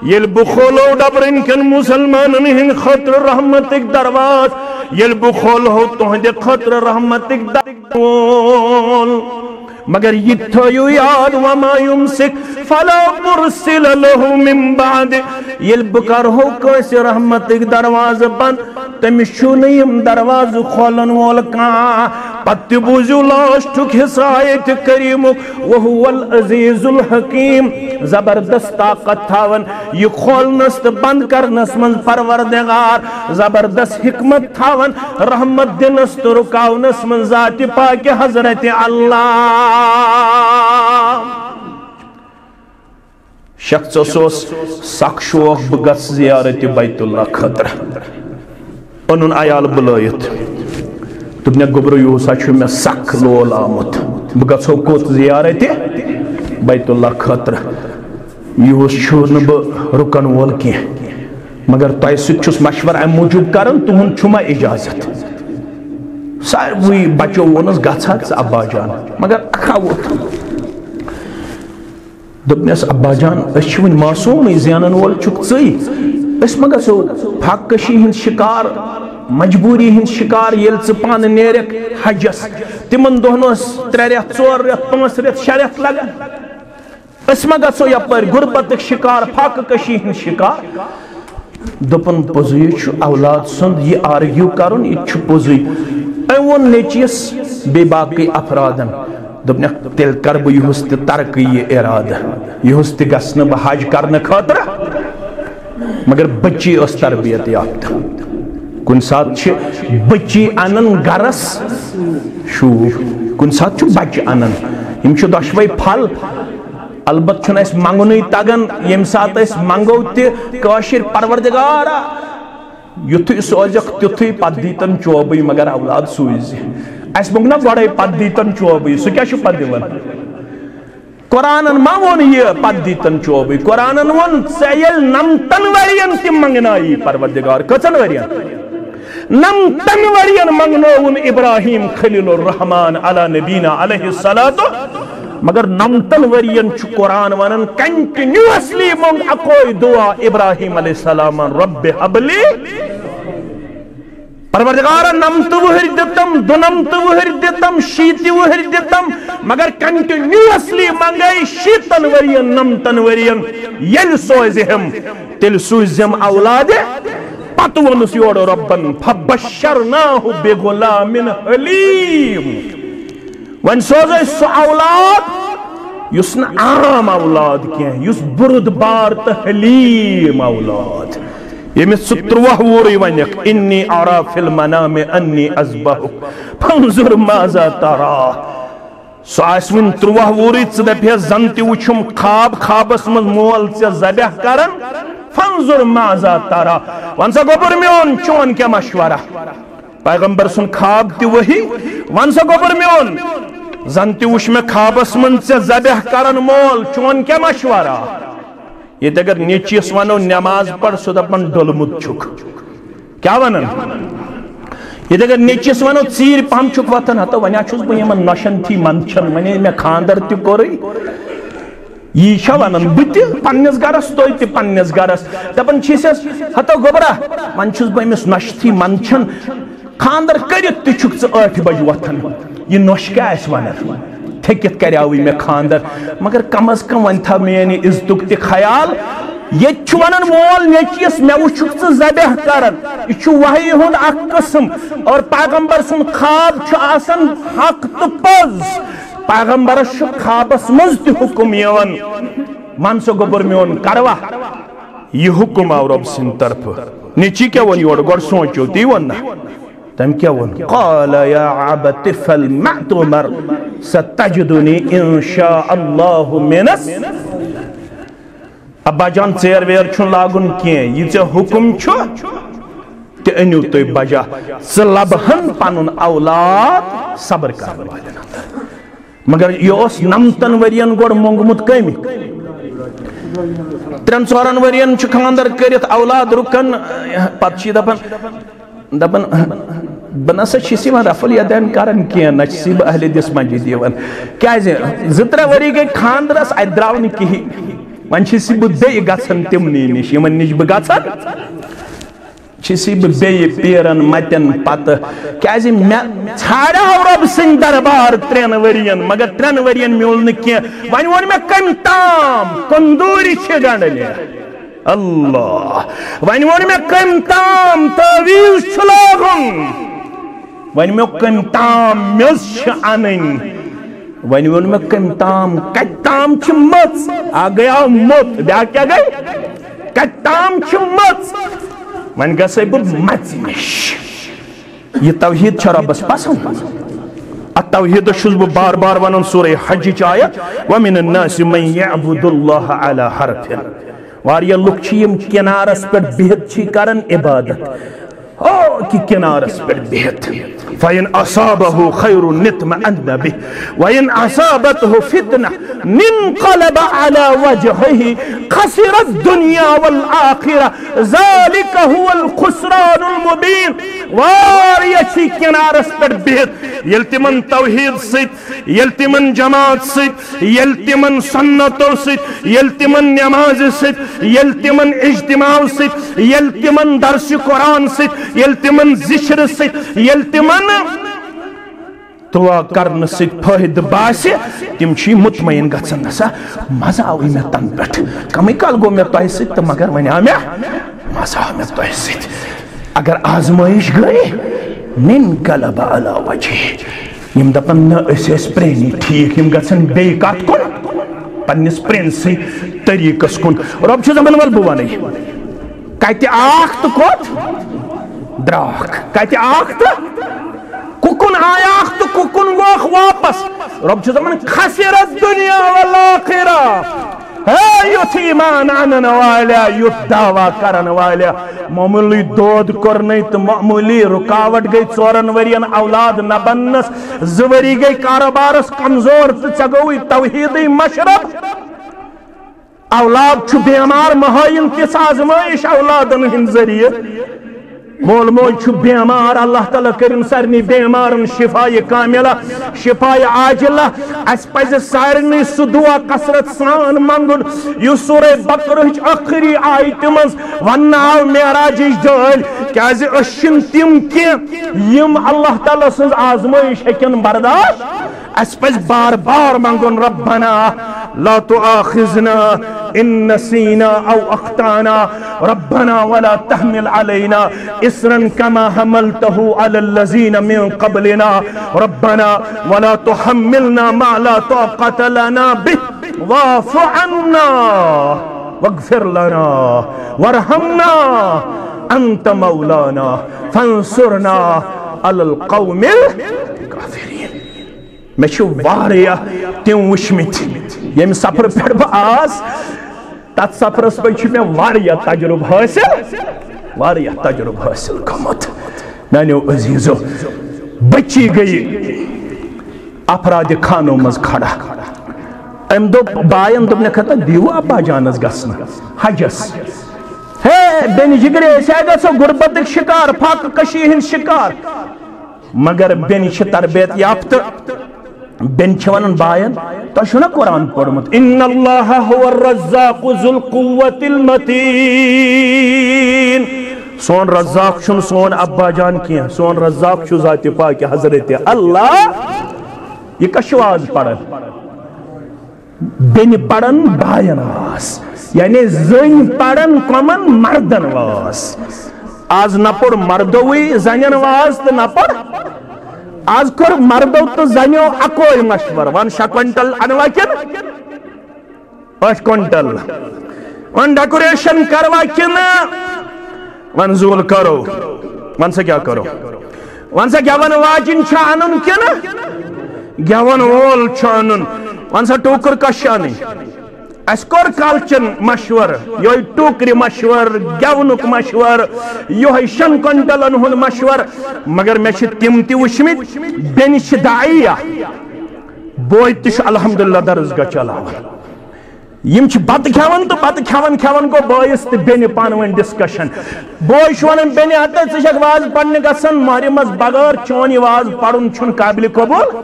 Speaker 1: یل بخول ہو ڈبر کن مسلمانن، ہن خطر رحمت درواز۔ یل بخولو تہند خطر رحمت درواز۔ مگر یہ تھویو یاد وما یمسک فلا مرسل له من بعد۔ یل بکر ہو کس رحمتک دروازہ بند تمشو نیم دروازہ کھولن وول کان پت بوزو لاشتک حسایت کریم وهو العزیز الحکیم۔ زبردست طاقت تھاون، یہ کھولنس تو بند کرنس من پروردگار۔ زبردست حکمت تھاون، رحمت دنس تو رکاونس من ذات پاک حضرت اللہ۔ شخص سخ شوق بگس زیارت بیت اللہ خطر۔ انن عیال بلائیت دوپنک گوبرو یوسا چھو میں سخ لول آمت بگس ہو کوت زیارت بیت اللہ خطر۔ یوس چھو رکن وول کی مگر تای ست مشور ام موجود کرن تہن چھو ما اجازت۔ ساروی بچو ونس گھا ابا جان۔ مگر اکھا ووت دپنس ابا جان، اس ون معصوم زینن وول چھک ژی اس ما گژھو پھک کشی ہند شکار، مجبوری ہند شکار یل ژ پان نیرک حجس۔ تمن دہن ترے ریت ژور ریت پانچ ریت شےٚ ریت لگان اس ما گژھو یپر غربتک شکار پھک کشی ہند شکار۔ دپن پوزی اولاد سُنٛد، یہِ آرگیو کرُن، یہِ چھُ پوزی أمۍ ووٚن نیٚچوِس بیٚیہِ باقٕے افرادن دوٚپنکھ تیٚلہِ کر بہٕ یِہُس تہِ ترقی یہِ ارادٕ یِہُس تہِ گژھٕ حج کرنہٕ خٲطرٕ مگر بچی ٲس تربیت یافتہ کُنہِ ساتہٕ چھِ بچی انان گرس. شوٗب کُنہِ ساتہٕ چھُ بچہِ انان یِم پھل. البتہ چھُنہٕ اَسہِ منٛگنُے تگان ییٚمہِ ساتہٕ أسۍ منگو تہِ کٲشِر پروردگارا. یُتھُے سوزکھ تیُتھُے پتہٕ دیٖتن چوبٕے مگر اولاد سوٗزِ اَسہِ موٚنگ نا گۄڈے پتہٕ دیٖتن چوبٕے سُہ کیٛاہ چھُ پتہٕ دِوان قرآنن ما ووٚن یہِ پتہٕ دیٖتن چوبٕے قرآنن ووٚن ژےٚ ییٚلہِ نمتن ؤرین تہِ منگنایی پروردگار کٔژن ؤرین نمتن ؤرین منگنووُن ابراہیم خلیل الرحمان علی نبینا علیہ الصلاتُ مگر نمتن ورین چھو قرآن ونن کنٹینیوسلی مونگ اکوئی دعا ابراہیم علیہ السلام رب حبلی۔ پروردگار نمت وہر دیتم دنمت وہر دیتم شیتی وہر دیتم، مگر کنٹینیوسلی منگئی شیتن ورین نمتن ورین۔ یل سوزہم تل سوزم اولاد پتو ونس یور ربن، فبشرناہ بغلام حلیم۔ ون سوز سو اولاد، یس نا عام اولاد کی برد بار تو حلیم اولاد یمس سہ تروہ ووری ونک انی ارا فی المنام، انی ازبہک۔ فانظر ماذا ترا سو آسوین تروہ ووری ژدپہ زن تہ وچھم خواب، خوابس من مول ژے ذبح کرن۔ فانظر ماذا ترى ون سا گوبر میون چون کیا مشورہ۔ پیغمبر سن خواب تہ وہی۔ ون سا گوبر میون زن تہ وچھ میں خوابس من ژے ذبح کرن مول، چون کیا مشورہ؟ یہ اگر نیچیس ونو نماز پڑھ سو دپن ڈولمت چھک۔ کیا ونن؟ یہ اگر نیچیس ونو چیر پہم چھک وطن ہتا ونیا چھوز بہ یمن نشن تھی منچن ونیا میں خاندر تہ کوری۔ یہ چھا ونن بت پننس گرس تو تہ پننس گرس۔ دپن چھسس ہتا گوبرا من چھوز بہ امس نشتھی منچن خاندر کرت تہ چھک ژ 8 بج وطن یہ نوش کیا اس ونن تھکت کریاوی میں خاندر، مگر کم از کم ون تھا میانی عزتک تہ خیال۔ یہ ونان مول نیچیس مے وچھک ژ ذبح کرن یہ وحی ہند اخ قسم اور پیغمبر سن خواب چھ آسن حق تو پز پیغمبر چھ خوابس مز تہ حکم یون من سو گبر میون کروا۔ یہ حکم آو رب سن طرف نیچی کیا ون یور؟ گور سوچو تی ون تم کیا ون قال یا عبت فالمعتمر ستجدنی انشاء اللہ منس ابا جان ژیر ویر چھن لاگن کی یہ ژے حکم چھو تہ انیو تُہۍ بجا. ژٕ لبہن پنن اولاد صبر کرن والٮ۪ن مگر یہ اوس نمتن ورین گۄڈٕ مونگمُت کٔمۍ ترٛٮ۪ن ژورن ورین چھُ خاندر کٔرِتھ اولاد رُکن پتہٕ چھِ یہِ دپان بہ نسا چھس رفل یدین کرن کی نہ بہ اہل دس مسجد یوان کیازِ زٕ ترٛےٚ ؤری گٔے خاندرس اتہِ درٛاو نہٕ کِہیٖنۍ ون چھس بہ بیٚیہِ گژھان تمنٕے نِش یمن نِش بہ گژھان چھس بہ بیٚیہِ پیرن متٮ۪ن پتہٕ کیازِ مےٚ ژھانڈیو رۄب سٕنٛدۍ دربار ترٛٮ۪ن ؤرین مگر ترٛٮ۪ن ؤرین میوٗل نہٕ کینٛہہ وۄنۍ ووٚن مےٚ تام کندوٗرِ چھِ گنڈنہِ اللہ۔ وۄنۍ ووٚن مےٚ کمہِ تام تٲویٖز چھُ لاگُن وۄنۍ مےٚ کمہِ تام میٚژ چھِ انٕنۍ ون وون میں کم تام کت تام چھ مت۔ آ گیا مت۔ بیا کیا گئی کت تام چھ مت۔ ون گسے بہ مت۔ نش یہ توحید چھ ربس پسند التوحید چھس بہ بار بار ونن سورہ حج چ ومن الناس من يعبد الله على حرف۔ واریا لوک کنارس پر بہت چھ کرن عبادت۔ او کی کنارس پر بہت۔ فإن أصابه خير نطمئن به۔ وإن أصابته فتنة ننقلب عَلَى وَجْهِهِ، خَسِرَ الدُّنْيَا وَالْآخِرَةِ۔ ذَلِكَ هُوَ الْخُسْرَانُ الْمُبِينَ۔ واريشي كنارس پر بيت يلتمن توحيد ست يلتمن جماعت ست يلتمن سنتو ست يلتمن نماز ست يلتمن اجتماع ست يلتمن درس قرآن ست يلتمن ذشر ست يلتمن دعا کرنے ست فائدہ باس تم مطمئن گھن نسا مزہ آو مے تن پہ کمی کال گو مے تہ ست مگر ون آو مے مزہ آو مے تہ ست اگر آزمائش گئی نن قلب علا وجہ یم دپن نہ اس اس پرینی ٹھیک یم گھن بی کت کن پنس پرنسی طریقس کن. رب چھ دپان ول بہ ونی کتہ آکھ تو کوت دراک کتہ آکھ تو ککن آیاخ تو ککن گوخ واپس. رب چھو زمان خسر الدنیا والآخرہ ہے ایمان آنن والیا، یوت دعویٰ کرن والیا. معمولی دود کرنی تو معمولی رکاوٹ گئی، چورن ورین اولاد نبنس، زوری گئی، کاروبارس کمزور تو چگوئی توحیدی مشرب. اولاد چھو بیمار مہائن کس آزمائش اولادن ہن ذریعہ مول موج بیمار اللہ تعالیٰ کرن سارنی بیمارن شفا کاملہ شفا عاجلہ اس پز سارنی سو دعا کثرت سان منگن یہ سورہ بقرہچ اخری آیت مز ون آو معراجچ دل کیازِ أسۍ چھِنہٕ تِم کینٛہہ یِم اللہ تعالیٰ سٕنٛز آزمٲیش ہیٚکن برداشت اس پز بار بار منگن ربنا لا تؤاخذنا ان نسينا او اخطانا ربنا ولا تحمل علينا اسرا كما حملته على الذين من قبلنا. ربنا ولا تحملنا ما لا طاقة لنا به. واعف عنا، واغفر لنا، وارحمنا. انت مولانا، فانصرنا على القوم الكافرين. میں چھو واریا تیم وشمت یم سفر پھر با آس تات سفر اس پر میں واریا تجرب حاصل واریا تجرب حاصل کمت میانیو عزیزو بچی گئی افراد خانوں مز کھڑا ام دو بائن دو کھتا دیو ابا جانس گسنا حجس ہے بین جگرے سیدہ سو غربت شکار پاک کشیہن شکار مگر بین چھ تربیت یافت بین چھ ونن تو شنا قرآن پڑھمت ان اللہ هو الرزاق ذو القوة المتین. سون رزاق چھن سون ابا جان کیا سون رزاق چھو ذات پاک حضرت اللہ. یہ کشواز پڑھن۔ بین پڑھن بائن واس یعنی زن پڑھن کمن مردن واس آز نہ مردوی زنین واس تو نہ آز کر مردو تو زنیو اکوئی مشور. وان شا کنٹل انوا کن؟ پاش کنٹل. وان ڈیکوریشن کروا کن؟ وان زول کرو. وان سے کیا کرو؟ وان سے کیا وان واجن چھانن کن؟ گیون وول چھانن وان سا ٹوکر کشانی. اس کور کالچن مشور یہ ٹوکری مشور گیونک مشور یہ شن کنٹلن ہن مشور مگر میں چھ تم تی وشمت بین چھ دعیہ بوئی تش الحمدللہ درزگاہ چلاوان یم چھ بت کھیون تو بت کھیون کھیون کو بوئیس تی بین پانوین ڈسکشن بوئی شوانن بین آتا چھ واز پڑھنے گسن ماری مز بغیر چونی واز پڑھن چھن قابل قبول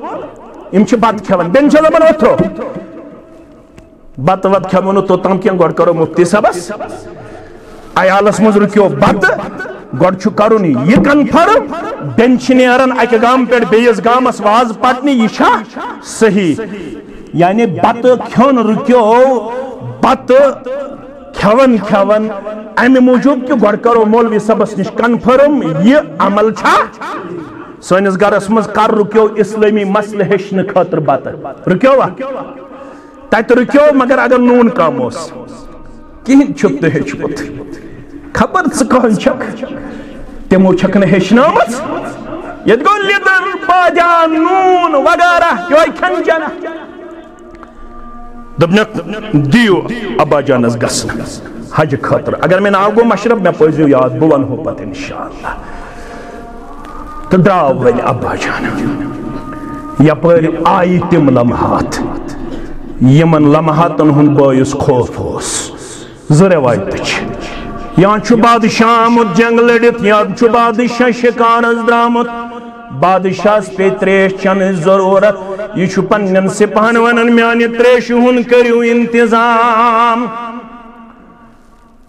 Speaker 1: یم چھ بت کھیون بین چھ دپان اوتھرو بت وت کھیمو تو تم کی گۄڈٕ کرو مفتی صٲبس عیالس منٛز رُکیو بتہٕ گۄڈٕ چھُ کرُن یہِ کنفرم بین چھِ نیران اکہِ گامہٕ پٮ۪ٹھ بیٚیِس گامس واز پٹنہِ یہِ چھا صحیح یعنی بتہٕ کھیوٚن رُکیو بتہٕ کھیوان کھیوان امہِ موٗجوٗب کہِ گۄڈٕ کرو مولوی صٲبس نِش کنفرم یہِ عمل چھا سٲنِس گرس منٛز کر رُکیو اسلٲمی مسلہٕ ہیٚچھنہٕ خٲطرٕ بتہٕ رُکیوا تت رکیو مگر اگر نون کم اس کہین چھپ تو ہیچمت خبر ث چھک۔ تمو چھک نہ ہیچنامت یت گو لیدر باجان نون وغیرہ یہ کھن جنا دبنک دیو ابا جانس گسن حج خاطر۔ اگر میں ناو گو مشرب میں پوزیو یاد بو ون ہو پت انشاءاللہ۔ تو دراو ولی ابا جان۔ یا پر آئی تم لمحات۔ یمن لمحاتن ہن باعث خوف ہوس۔ زٕ روایتہٕ چھِ یا چھُ بادشاہ آمُت جنگ لڑِتھ یا چھُ بادشاہ شکارس درامُت۔ بادشاہس پے تریش چنٕچ ضروٗرت۔ یہِ چھُ پننٮ۪ن سِپاہن ونان میانہِ تریشہِ ہُنٛد کٔرِو انتظام۔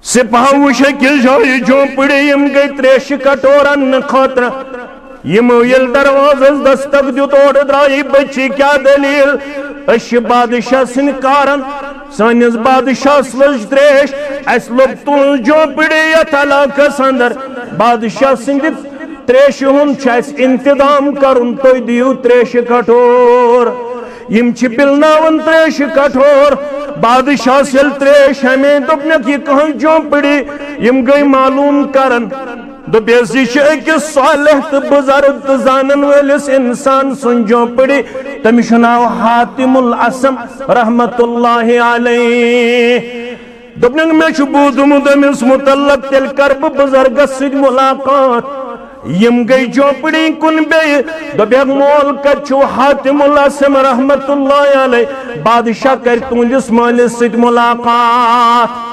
Speaker 1: سپاہ وٕچھ أکِس جایہِ جھونپڑِ یِم گٔے تریشہِ کٹور اننہٕ خٲطرٕ یِمو ییٚلہِ دروازس دستک دیُت اورٕ درٛایہِ بچی کیٛاہ دٔلیٖل۔ أسۍ چھِ بادشاہ سٕنٛدۍ کارن سٲنِس بادشاہس لٔج تریش اَسہِ لوٚگ تُہنٛز جھونپڑِ یتھ علاقس انٛدر بادشاہ سٕنٛدِ تریشہِ ہُنٛد چھُ اَسہِ انتظام کرُن تُہۍ دِیِو تریشہِ کٹور یم چھ پلناون تریش کٹھور۔ بادشاہ سل تریش، ہمیں دوپنک یہ کہن جھونپڑی یم گئی معلوم کرن۔ دپیسی چھ اکس صالح تو بزرگ تو زانن ویلس انسان سن جھونپڑی تمش ناو حاتم الاسم رحمت اللہ علیہ۔ دپنک میں چھ بودمو دمس متعلق تل کرب بزرگ سج ملاقات۔ یم گئی چوپڑی کن بے دبیگ مول کچو حاتم اللہ سم رحمت اللہ علیہ۔ بادشاہ کر تونجس مالس ست ملاقات۔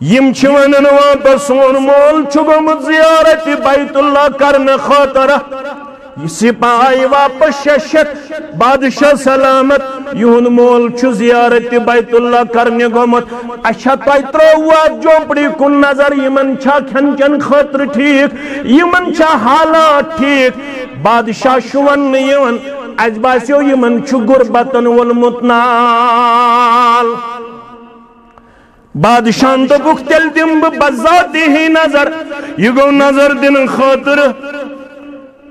Speaker 1: یم چھوانن واپس سون مول چھگمت زیارت بیت اللہ کرن خاطرہ سپاہی واپس ششت بادشاہ سلامت یہن مول چھ زیارت بیت اللہ کرنے گومت اچھا تائی تروات جوپڑی کن نظر یمن چھا کھن چن خطر ٹھیک یمن چھا حالات ٹھیک بادشاہ شون یون اج باسیو یمن چھ گربتن والمتنال بادشاہ تو بک تل دم بذاتی ہی نظر یہ گو نظر دن خاطر۔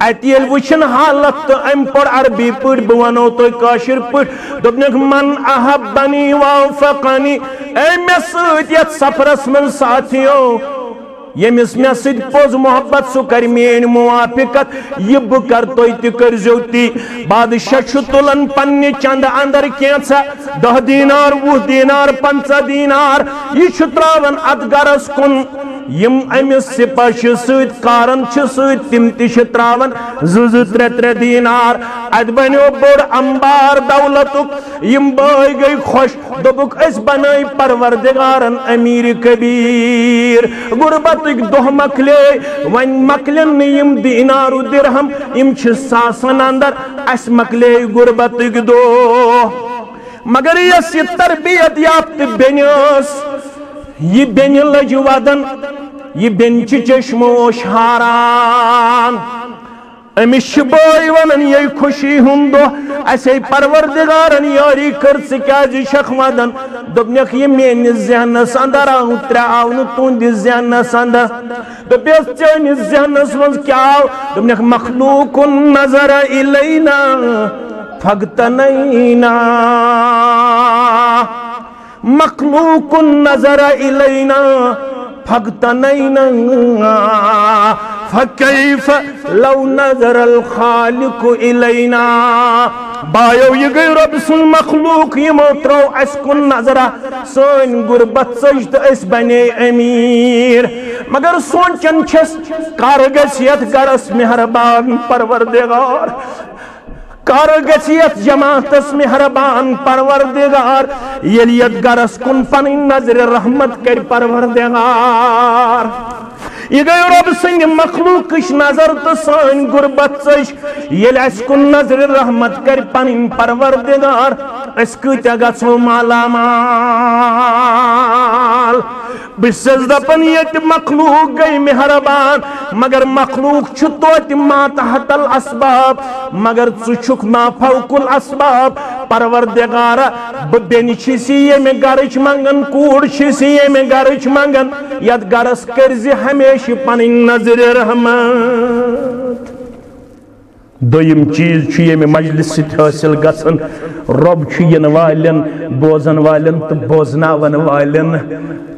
Speaker 1: اتیل وچن حالت تو ام پر عربی پر بوانو تو کاشر پر دبنک من احبنی وافقنی اے میں سویت یت سفرس من ساتھیوں یمس مے سید پوز محبت سو کر مین موافقت یہ بہ کر توی تہ کرزو تی بادشاہ چھ تلن پنہ چند اندر کینسا دہ دینار وہ دینار پنچہ دینار یہ چھ تراون ات گرس کن یم امس سپاش سید کارن چھ سید تم تہ چھ تراون ترے دینار۔ ات بنیو بوڑ انبار دولتک۔ یم بای گئی خوش دبک اس بنائی پروردگارن امیر کبیر۔ غربتک دہ مکلے ون مکلن یم دینار و درہم، یم چھ ساسن اندر۔ اس مکلے غربتک دو مگر یس تربیت یافت بینیس یہ بین لج ودن یہ بین چھ چشموش ہاران امس بوئی ونن یہ خوشی ہند اسے پروردگارن یاری کر سکاز شخ ودن دبنک یہ مین ذہنس اندر آو ترے آو نو تہند ذہنس اندر دپیس چانس ذہنس من کیا آو دبنک مخلوق نظر الینا فگتنینا مخلوق نظر الینا فاغتنينا فكيف لو نظر الخالق إلينا بايو يگي رب سن مخلوق يموترو اسكن نظرة سن غربت سجد اس بني امير مگر سوچن چھس کارگسیت گرس مہربان پروردگار. کار گسیت جماعتس مہربان پروردگار یلیت گرس کن پنی نظر رحمت کر پروردگار۔ یہ گئی رب سنگ مخلوق نظر تو سن غربت سش. یل اس کن نظر رحمت کر پنی پروردگار. اس کتا گسو مالا مال. بسز دپن یت مخلوق گئی مہربان. مگر مخلوق چھ توت ما تحت الاسباب. مگر ژٕ چھُکھ ما فوق الاسباب. پروردگار بہٕ بیٚنہِ چھِسی ییٚمہِ گرٕچ منگن کوٗر چھِسی ییٚمہِ گرٕچ منگن یتھ گرس کٔرزِ ہمیشہِ پنٕنۍ نظرِ رحمت۔ دویم چیز چھُ ییٚمہِ مجلس سۭتۍ حٲصِل گژھان رۄب چھُ یِنہٕ والٮ۪ن بوزن والٮ۪ن تہٕ بوزناون والٮ۪ن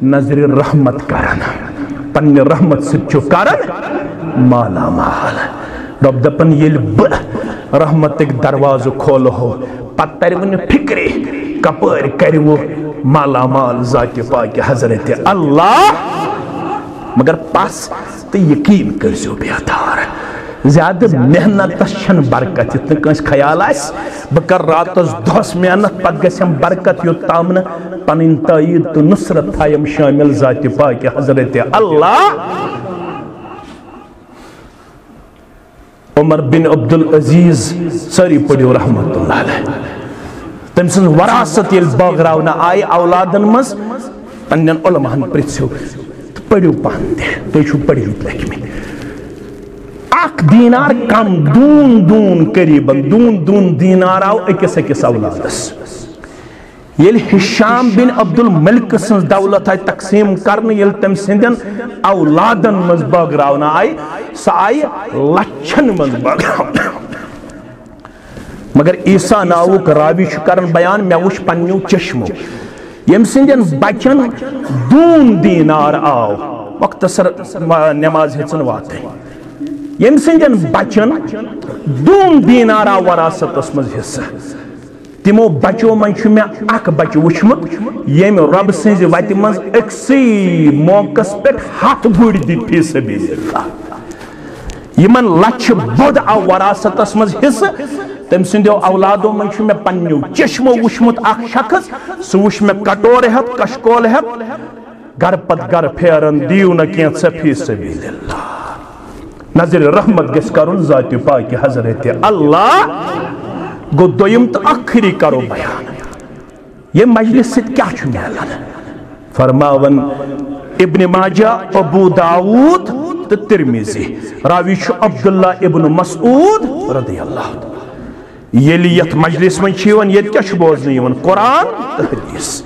Speaker 1: نظرِ رحمت کران پننہِ رحمت سۭتۍ چھُ کران مالا مال۔ رۄب دپان ییٚلہِ بہٕ رحمتٕکۍ دروازٕ کھولہو پتہٕ ترِوٕ نہٕ فِکرے کپٲرۍ کروٕ مالا مال ذاتہِ پاکہِ حضرت اللہ۔ مگر پس تہٕ یقیٖن کٔرزیو بیدار زیادہ محنت چھن برکت یت کنس خیال آس۔ بہ کر راتس دہس محنت پت گسم برکت یوت تام پن تائید تو نصرت تھایم شامل ذات پاک حضرت اللہ۔ عمر بن عبد العزیز ساری پڑھو رحمت اللہ علیہ۔ تم سن وراثت یل باغراونا آئی اولادن مز پنن علماءن پرژھو پڑھو پان تہ تھی چھو پڑھو لکھمت اک دینار کم، دون دون قریبا، دون دون دینار آو اکس اکس اولادس۔ یل ہشام بن عبد الملک سن دولت آئی تقسیم کرن، یل تم سندن اولادن مز باگراونا آئی۔ سا آئی لچھن مز باگراونا مگر عیسیٰ ناوک راوی چھ کرن بیان میں وش پنیو چشمو۔ یم سندن بچن دون دینار آو۔ مختصر نماز ہچن واتے۔ یم سندن بچن دون دینار آو وراثت اسمز حصہ۔ تمو بچو من چھ میں اک بچ وچمت یم رب سنز وت من اکسی موقعس پہ ہاتھ بڑ دت فی سبیل۔ اللہ یمن لچھ بود آو وراثتس مز حصہ تم سندو اولادو من چھ میں پنیو چشمو وچمت اک شخص سو وچ میں کٹور ہت کشکول ہت گر پت گر پھیرن، دیو نہ کین فی سبیل اللہ نظر رحمت گس کرن ذات پاک حضرت اللہ۔ گو دویم تو اخری کرو بیان۔ یہ مجلس ست کیا چھو میلان؟ فرماون ابن ماجہ، ابو داود تو ترمیزی راوی چھو عبداللہ ابن مسعود رضی اللہ یلی یت مجلس من چھیون یت کیا چھو بوزنی یون قرآن تو حدیث۔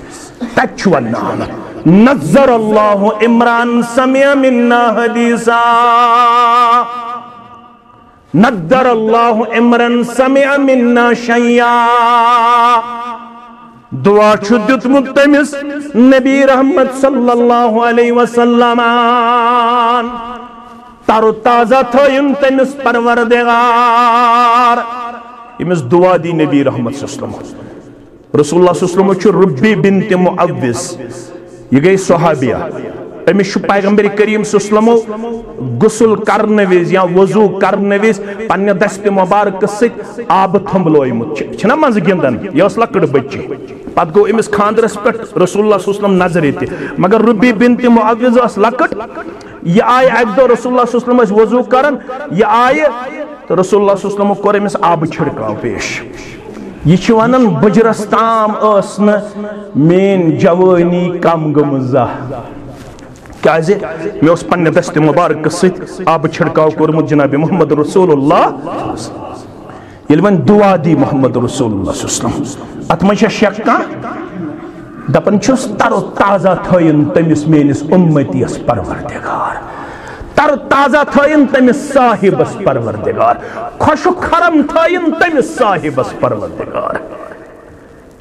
Speaker 1: تک نام نظر اللہ عمران سمع مننا حدیثا۔ ندر اللہ عمران سمع مننا شیعا دعا چھو دیتمت تمس نبی رحمت صلی اللہ علیہ وسلم۔ تارو و تازہ تھوین تمس پروردگار۔ امس دعا دی نبی رحمت صلی اللہ علیہ وسلم۔ رسول اللہ صلی اللہ علیہ وسلم چھو ربی بنت معوز یہ گئی صحابیہ۔ امس پیغمبر کریم صلی غسل کرنے وز یا وضو کرنے وز پنہ دست مبارک ست آب تھمبلویمت چھنا مز گندن یہ لکڑ بچی۔ پت گو امس خاندرس پہ رسول اللہ صلی اللہ علیہ وسلم نظر یہ مگر ربی بنت معوز اس لکٹ یہ آئے ایک دو رسول اللہ صلی اللہ علیہ وسلم وضو کرن، یہ آئے تو رسول اللہ صلی اللہ علیہ وسلم کور امس آب چھڑکاو پیش۔ یہ ونان بجرس تام اسن مین جوانی کم گمزہ۔ کیازِ مےٚ اوس پننہِ دستہِ مُبارکہٕ سۭتۍ آبہٕ چھڑکاو کوٚرمُت جناب محمد رسول اللہ ییٚلہِ وۄنۍ دعا دی محمد رسول اللہ صلی اللہ علیہ وسلم۔ اتھ منٛز چھا شک کانٛہہ دپان چھُس تر و تازہ تھٲیِن تٔمِس میٲنِس اُمتیَس پروردگار۔ تر تازہ تھٲیِن تٔمِس صاحبس پروردگار۔ خۄشک خرم تھٲیِن تٔمِس صاحبس پروردگار۔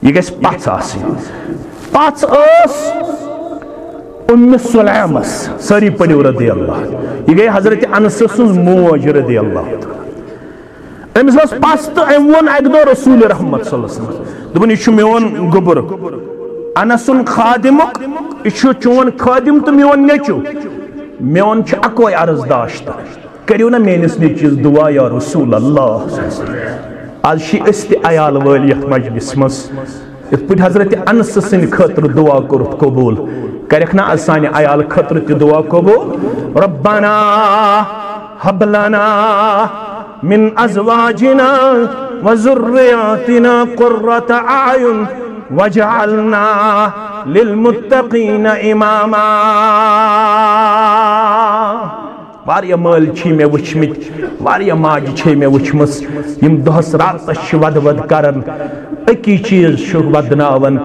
Speaker 1: یہِ گژھِ پژھ آسٕنۍ پژھ ٲس ام سلیمس ساری پڑھو رضی اللہ یہ گئی حضرت انس سن موج رضی اللہ امس بس پس تو ام ون اک دو رسول رحمت صلی اللہ علیہ وسلم. دپن یہ میون گبر انسن خادمک یہ چون خادم تو میون نیچو میون اکوے عرض داشت. کریو نا مینس نیچیز دعا یا رسول اللہ آج شی است عیال ولی مجلس مس. یت پٹ حضرت انس سن خاطر دعا کرت قبول. کرکھ نا سانہ عیال خطر تہ دعا قبول. ربنا حب لنا من ازواجنا وذرياتنا قرة اعين وجعلنا للمتقين اماما. واریا مال چھ میں وچھمت واریا ماج چھ میں وچھمس یم دہس راتس چھ ود ود کرن. اکی چیز چھ ودناون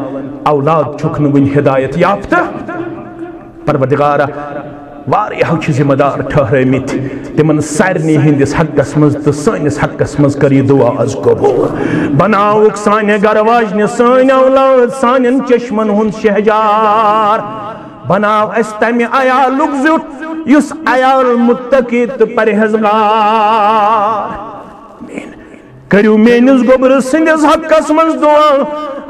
Speaker 1: اولاد چھک نہ ون ہدایت یافتہ. پروردگارہ واریاہو چھ ذمہ دار ٹھہرمت تمن سارنی ہندس حقس مز تو سانس حقس مز کر یہ دعا از قبول۔ بناوک سانہ گر واجنہ سان اولاد سانن چشمن ہند شہجار۔ بناو اس تمہ عیالک زیٹ یس عیال متقی تو پرہزگار۔ کریو مینس گوبر سندس حقس من دعا۔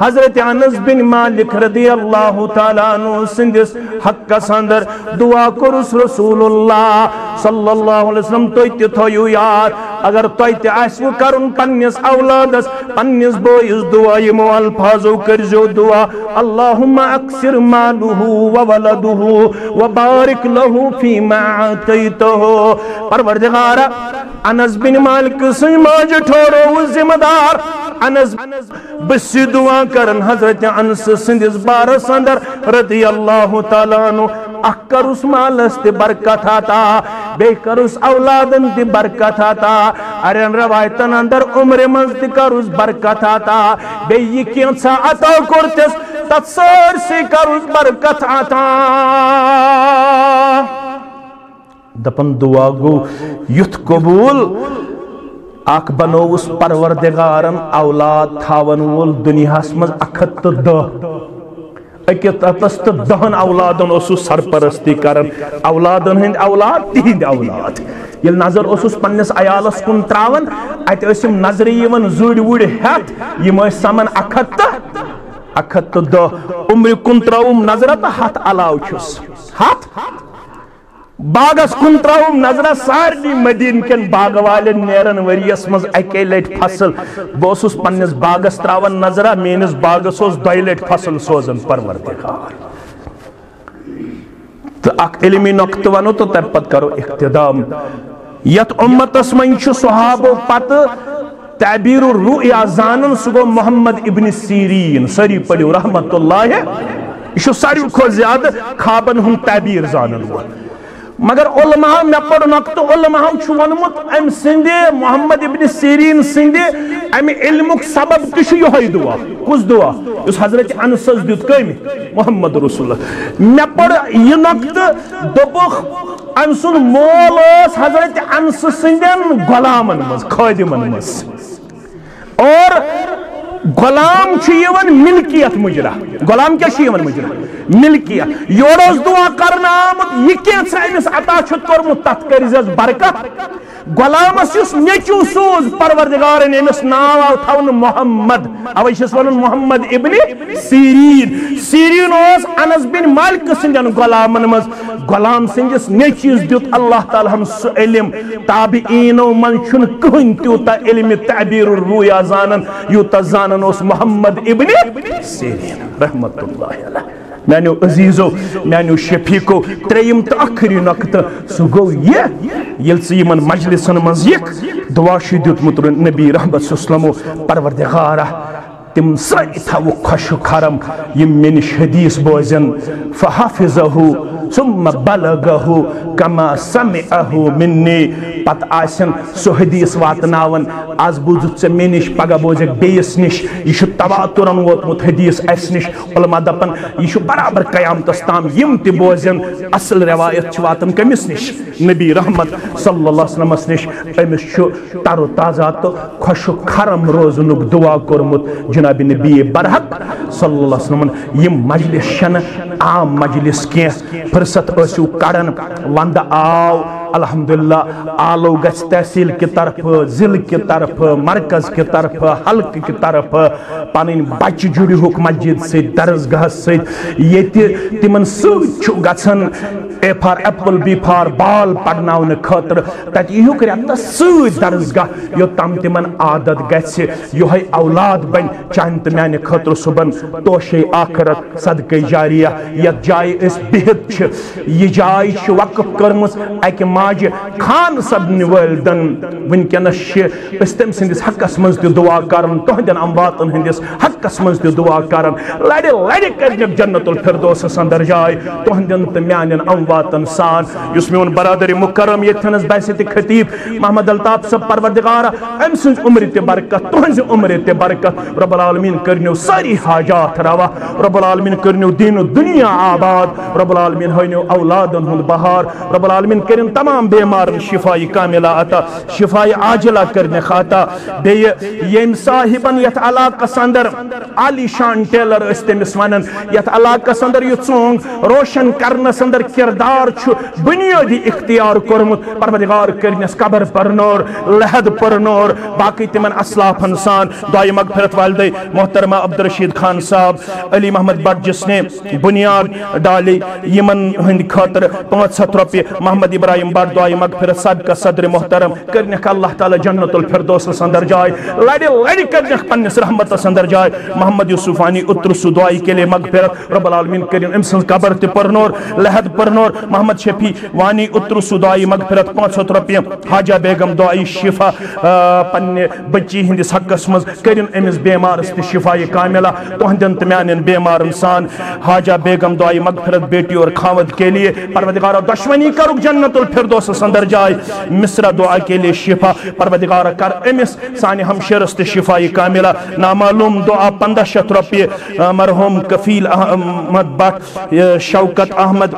Speaker 1: حضرت انس بن مالک رضی اللہ تعالیٰ عنہ سندس حقس اندر دعا کرس رسول اللہ صلی اللہ علیہ وسلم تو تی یاد اگر تو تی آسو کرن پنیس اولادس، پنیس بوئیس دعا یمو الفاظو کرزو دعا. اللہم اکسر مالوہو وولدوہو وبارک لہو فیما عطیتہو پروردگارہ انس بن مالک سی ماج ٹھورو ذمہ دار. انس بسی دعا کرن حضرت انس سندس بارس اندر رضی اللہ تعالیٰ عنہ. اخ کرس مالس تی برکت آتا، بے کرس اولادن تی برکت آتا۔ ارین روایتن اندر عمر منز تی کرس برکت آتا۔ بے یہ کینسا عطا کرتس تتصور سی کرس برکت آتا۔ دپن دعا گو یت قبول۔ اک بنوس پروردگارن، اولاد تھاون وول دنیا مز اکھت تو دہ۔ اکہ تو دہن اولادن اسو سرپرستی کرن۔ اولادن ہند اولاد، تہند اولاد۔ یل نظر اس پنس عیالس کن تراون ات اسم نظر یون زوڑ وڑ ہت یم سمن اکھت اکھت دہ۔ عمر کن تراوم نظر تو ہت علاو چھس۔ ہت؟ باغس کن تراؤم نظر سارنی مدین کن باغ والن نیرن وریس مز اکی لٹ فصل۔ بہس پنس باغس تراون نظر مینس باغس اس لٹ فصل سوزن پروردگار۔ تو اک علمی نقط ونو تو تب پت کرو اقتدام۔ یت امتس من چھ صحابو پت، تعبیر الرؤیا زانن سگو محمد ابن سیرین، سری پڑیو رحمت اللہ۔ یہ ساری کھو زیادہ خوابن ہم تعبیر زانن وہ مگر علماء میں پڑھ نقط علماء چھو ونمت ام سندے، محمد ابن سیرین سندے، ام علمک سبب تشو یہ دعا، کس دعا؟ اس حضرت انسس دیت کمی محمد رسول اللہ۔ میں پڑھ یہ نقط دبخ ام سن مول اس حضرت انس سندین غلامن مز خادمن مز اور غلام چھ ملکیت مجرا. غلام کیا چھ یوان مجرا؟ ملکیت. یور دعا کرنا آمد یہ کینسا امس عطا چھت کرمت تت کرزس برکت. غلامس یس نیچو سوز پروردگار امس ناو آو تھون محمد۔ اوے چھس ونن محمد ابن سیرین۔ سیرین اوس انس بن مالک سندن غلامن مز غلام سندس نیچیز دیت اللہ تعالی ہم سو علم۔ تابعینو من چھن کہن تیوتا علم تعبیر الرویا زانن۔ یوتا زانن اوس محمد ابن سیرین۔ رحمت اللہ علیہ۔ میانو عزیزو میانو شفیقو تریم تو اخری نقط سو گو یہ یل سی مجلسن منز یک دعا شدیت متر نبی رحمت سسلمو پروردگارہ تم سائی تھاو خوش خرم یم من حدیث بوزن فحافظہو ثم بلغه كما سمعه مني. پت آسن سو حدیث واتناون آز بوزت سے میں نش پگہ بوزک بیس نش یہ تواترن ووتمت حدیث اس نش علماء دپن یہ برابر قیامتس تام یم تہ بوزن، اصل روایت چھ واتن کمس نش نبی رحمت صلی اللہ علیہ وسلم نش امس چھ تر تازہ تو خوش خرم روزنک دعا کرمت جناب نبی برحق صلی اللہ علیہ وسلم یم مجلس شن عام مجلس کی فرصت ٲسِو کڑان ونٛدٕ آو، الحمدللہ، آلو گژھِ تحصیل کی طرف، ضلع کی طرف، مرکز کی طرف حلقہ کی طرف پنٕنۍ بچہِ جُڑِہُکھ مسجد سۭتۍ درسگاہس سۭتۍ ییٚتہِ تِمن سۭتۍ چھُ گژھان A for apple B for ball پرناونہٕ خٲطرٕ تتہِ یِہُکھ رٮ۪تس سۭتۍ درسگاہ یوٚتام تِمن عادت گژھِ یِہوٚے اولاد بنہِ چانہِ تہٕ میانہِ خٲطرٕ صُبحن توشے آخرت صدقے جاریہ۔ یتھ جایہِ أسۍ بِہِتھ چھِ۔ یہِ جاے چھِ وقف کٔرمٕژ اکہِ ماجہِ خان صبنہِ وٲلدن ونکیٚنس چھِ۔ أسۍ تٔمۍ سٕنٛدِس حقس منٛز دعا کران تُہنٛدٮ۪ن امواتن ہٕنٛدِس۔ حقس منٛز تہِ دعا کران لڑِ لڑِ کٔرنکھ جنت الفردوسس انٛدر جاے تُہنٛدٮ۪ن تہٕ میانٮ۪ن امواتن سان۔ یُس میون برادری مُکرم ییٚتھٮ۪نس باسہِ خطیب۔ محمد الطاف صٲب پروردگارا أمۍ سٕنٛز عمرِ تہِ برکت تُہنٛزِ عمرِ تہِ برکت۔ رب العالمیٖن کٔرنو سٲری حاجات روا۔ رب العالمیٖن کٔرنو دیٖنو دُنیا آباد۔ رب العالمیٖن ہٲنو اولادن ہُنٛد بہار۔ رب العالمیٖن کٔرِن تمام بیمارن شفائی کاملہ عطا۔ شفائی عاجلہ کرنے خاطا بیہ یم صاحبن یت علاقہ سندر۔ علی شان ٹیلر اس تمس ونن۔ یت علاقہ سندر یہ ژونگ روشن کرن سندر کردار چھو بنیادی اختیار کرمت پروردگار کرنس قبر پرنور لحد پرنور باقی تمن اسلاف انسان دعائی مغفرت والدے محترمہ عبدالرشید خان صاحب، علی محمد بٹ جس نے بنیاد ڈالی یمن ہند خاطر پانچ ہتھ روپیہ، محمد ابراہیم بٹ دعائی مغفرت صاحب کا صدر محترم کرنک اللہ تعالی جنت الفردوس سندر جائے، لڑی لڑی کرنک پنس رحمت سندر جائے، محمد یوسفانی اترس دعائی کے لیے مغفرت، رب العالمین کرن ام سن قبر تے پرنور لہد پرنور محمد شفی وانی اترس دعائی مغفرت پانچ سو روپیہ حاجہ بیگم دعائی شفا پنہ بچی ہندس حقس مز کرن امس بیمارس تے شفائی کاملہ، تہندن تمیان بیمار انسان۔ حاجہ بیگم دعائی مغفرت بیٹی اور خاوند کے لیے۔ پروردگار دشمنی کرک جنت الفردوس سندر جائے۔ مصرہ دعا کے لیے شفا۔ پروردگار کر امس سانی ہم شرست شفائی کاملہ۔ نامعلوم دعا پندہ شت روپیے مرحوم کفیل احمد بٹ شوکت احمد۔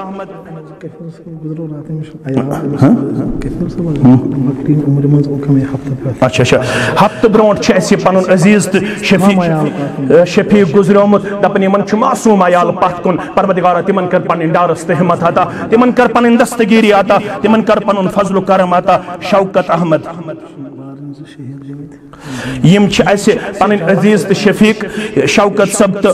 Speaker 1: اچھا اچھا۔ ہفتہ برونٹ پن عزیز تو شفیع شفیع گزریومت۔ دپن یمن معصوم عیال پت کن۔ پروردگارا تمن کر پن ڈارس تو ہمت عطا تمن کر پن دستگیری عطا تمن کر پن فضل و کرم عطا شوکت احمد۔ یم اسہ پن عزیز تو شفیق، شوکت صب تو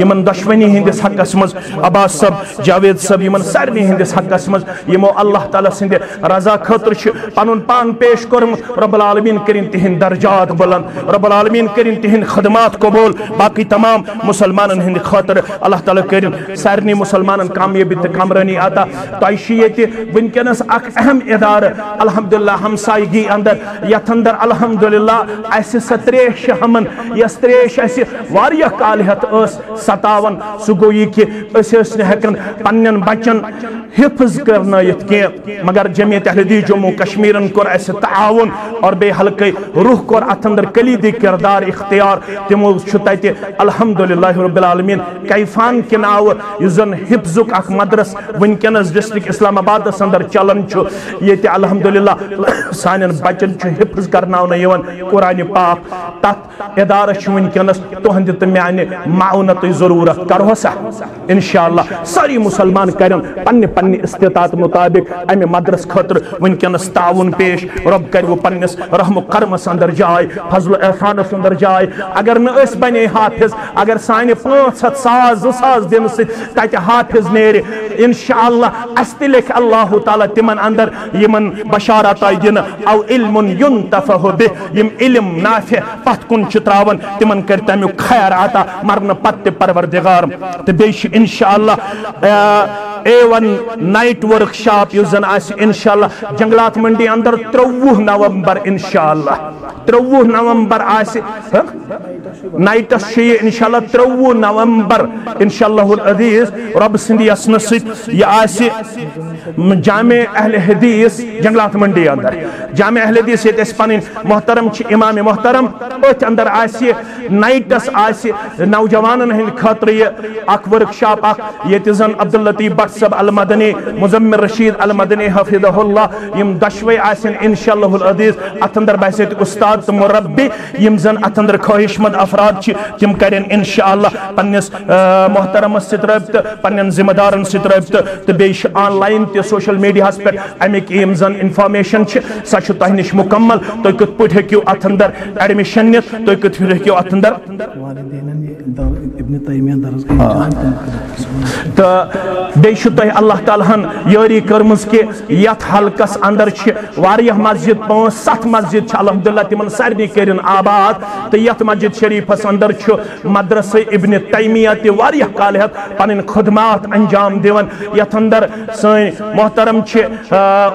Speaker 1: یمن دشونی ہندس حقس مز، عباس صب جاوید صب یمن سارے ہندس حقس مز، یمو اللہ تعالیٰ سند رضا خاطر پن پان پیش کورمت رب العالمین کرن تہند درجات بلند، رب العالمین کرن تہند خدمات قبول، باقی تمام مسلمان ہند خاطر اللہ تعالیٰ کرن سارے مسلمان کامیابی تو کمرانی عطا تہ یہ ونکس اخ اہم ادارہ، الحمدللہ ہمسائیگی اندر، یتھ اندر الحمدللہ اس ستریش ہمن یس تریش اس واریہ کال ہت اس ستاون سو گو یہ کہ اس اس نے ہکن پنن بچن حفظ کرنا یت کی۔ مگر جمعیت اہل دی جموں کشمیرن کور اس تعاون اور بے حلقے روح کور ات اندر کلیدی کردار اختیار۔ تمو چھتایتے الحمدللہ رب العالمین، کیفان کے ناو یزن حفظک اک مدرس ونکنس ڈسٹرک اسلام آباد اندر چلن چھ یہ الحمدللہ سانن بچن چھ حفظ کرنا یوان قرآن پاک تات ادارہ چھ ونکس تہند تو میانہ معاونت ضرورت کرو سا۔ انشاءاللہ ساری مسلمان کرن پنہ پنہ استطاعت مطابق امہ مدرس خاطر ونکس تعاون پیش، رب کر وہ پنس رحم و کرمس اندر جائے، فضل و احسانس اندر جائے۔ اگر نہ اس بنے حافظ، اگر سانہ پانچ ہتھ ساس زٕ ساس دن سی تتہ حافظ نیرِ انشاءاللہ اس لکھ اللہ تعالیٰ تمن اندر یمن بشارت آئی دن او علم ينتفع به یم علم نافع پت کن چھ تراون تمن کر تمیک خیر عطا مرن پت پروردگار تہ بیش انشاءاللہ اے ون نائٹ ورک شاپ یس زن آس انشاءاللہ جنگلات منڈی اندر تروہ نومبر انشاءاللہ تروہ نومبر آس نائٹ شیع انشاءاللہ تروہ نومبر انشاءاللہ العزیز رب سندی اسن ست یہ آس جامع اہل حدیث جنگلات منڈی اندر۔ جامع اہل حدیث یہ اس پنن محترم چھ امام محترم ات اندر آس نائٹس آس نوجوانن ہند خاطر یہ اک ورک شاپ اک یہ زن عبداللطیف بٹ صاحب المدنی، مزمر رشید المدنی حفظہ اللہ، یم دشوے آسن انشاءاللہ العزیز ات اندر بحثیت استاد تو مربی، یم زن ات اندر خواہش مند افراد چھ تم کرن انشاءاللہ پنس محترم ست رابطہ پنن ذمہ دارن ست رابطہ تو بیش آن لائن تہ سوشل میڈیا ہس پہ امیک یم زن انفارمیشن چھ چھ تہ نش مکمل تھی کت پہ ہیکو ات اندر ایڈمیشن نت تھی کت ہیکو ات اندر تو بیش تہ اللہ تعالیٰ ہن یاری کرمز کہ یت حلقس اندر واریاہ مسجد پانچ ست مسجد چھ۔ الحمدللہ تمن سارنی کرن آباد۔ تو یت مسجد شریفس اندر مدرسہ ابن تیمیہ تہ واریاہ کال ہت پنن خدمات انجام دیون یت اندر سن محترم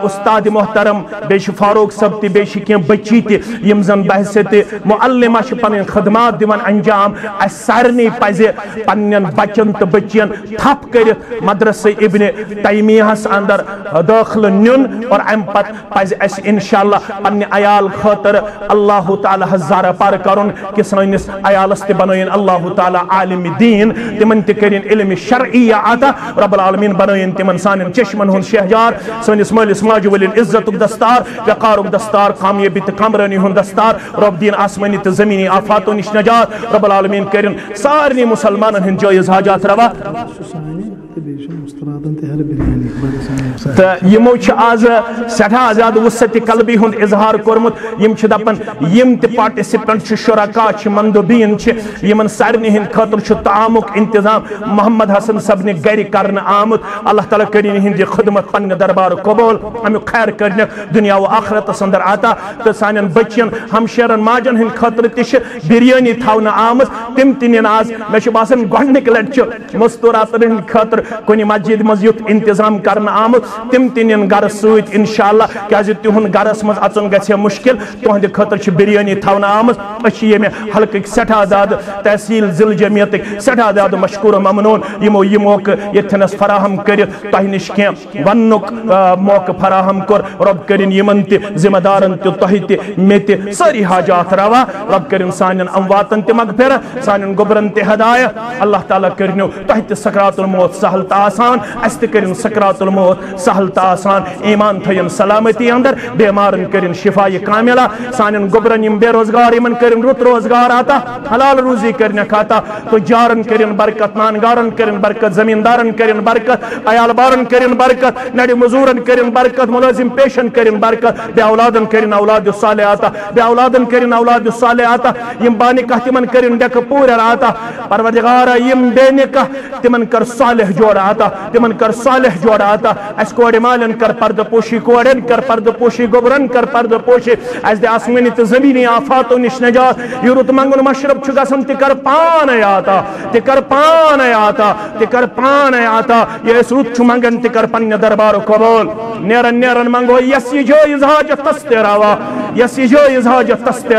Speaker 1: استاد محترم بیش فاروق صاحب تہ بیش کی بچی تہ یم زن بحثیت معلمہ چھ خدمات دیون انجام اس سارنی پزِ پنن بچن تو بچین تھپ کرت مدرسہ ابن تیمیہ اندر داخل نیون اور ام پت پزِ اس انشاءاللہ پنہ عیال خاطر اللہ تعالی ہزارہ پار کرن کہ سانس عیالس تہ بنائن اللہ تعالی عالم دین، تمن تہ کرن علم شرعیہ عطا رب العالمین بنائن تمن سانن چشمن ہن شہجار سانس مالس ماجہ ولین عزت دستار وقارک دستار، کامیابی تو کامرانی دستار. رب دین آسمانی تو زمینی آفاتو نش نجات رب العالمین کرن، سارنی مسلمانن ہند جائز حاجات روا. تو یمو آز سٹھا زیادہ وسط قلبی ہند اظہار کورمت یم دپان یم تہ پارٹسپینٹ شرکا مندوبین یمن سارنی ہند خاطر تعامک انتظام محمد حسن صاحب نے گر کر آمت اللہ تعالیٰ کرین ہند خدمت پنہ دربار قبول امیک خیر کرن دنیا و آخرت اندر آتا تو سان بچین ہمشیرن ماجن ہند خاطر تہ بریانی تھونا آمت تم تہ آز مے باسان گۄڈنِک لٹہِ مستوراتن ہند خاطر کنہ مسجد مز یت انتظام کرنا آمت تم تین گر ست انشاءاللہ، کیازِ تہند گرس مز اچن گژھِ مشکل، تہند خاطر چھ بریانی تھونا آمت أسۍ چھِ ییٚمہِ حلقٕکۍ سٮ۪ٹھاہ زیادٕ تحصیل ضلع جمعیتٕکۍ سٮ۪ٹھاہ زیادٕ مشکور و ممنون، یمو یہ موقع یتھنس فراہم کٔرِتھ، تۄہہِ نِش کینٛہہ وننُک موقع فراہم کوٚر۔ رۄب کٔرِنۍ یمن تہِ، ذمہ دارن تہِ، تۄہہِ تہِ، مےٚ تہِ سٲری حاجات روا۔ رۄب کٔرِنۍ سانٮ۪ن امواتن تہِ مغفرت، سانٮ۪ن گوٚبرن تہِ ہدایت۔ اللہ تعالیٰ کٔرنو تۄہہِ تہِ سکرات الموت سہل تہٕ آسان۔ اَسہِ تہِ سکرات الموت سہل تہٕ آسان ایمان تھٲیِن سلامتی اندر بیمارن کٔرِن شفایہِ کاملہ سانٮ۪ن گوٚبرن یِم بے روزگار یِمن کٔرِن رُت روزگار عطا حلال روزی کٔرنکھ عطا تجارن کٔرِن برکت نانگارن کٔرِن برکت زمیندارن کٔرِن برکت عیال بارن کٔرِن برکت نڑِ مزوٗرن کٔرِن برکت مُلٲزِم پیشن کٔرِن برکت بے اولادن کٔرِن اولاد صالح عطا بے اولادن کٔرِن اولاد صالح عطا یِم با نکاح تِمن کٔرِن ڈیٚکہٕ پوٗرٮ۪ر عطا پروردگارا یِم بے نکاح تِمن کر صالح جوڑا عطا تِمن کر صالح جوڑا عطا اَسہِ کورِ مالٮ۪ن کر پردٕ پوشی کورٮ۪ن کر پردٕ پوشی گوٚبرن کر پردٕ پوشی اَسہِ دِ آسمٲنی تہٕ زمیٖنی آفاتو نِش نجات یہ رُت منٛگُن مشرب چھُ گژھان تہِ کر پانے عطا تہِ کر پانے عطا تہِ کر پانے عطا یہِ أسۍ رُت چھُ منٛگان تہِ کر پننہِ دربارُک قبول۔ نیرن نیرن منٛگو یس یہِ جٲیز حاجت تس تہِ یس یہِ جٲیز حاجت تس تہِ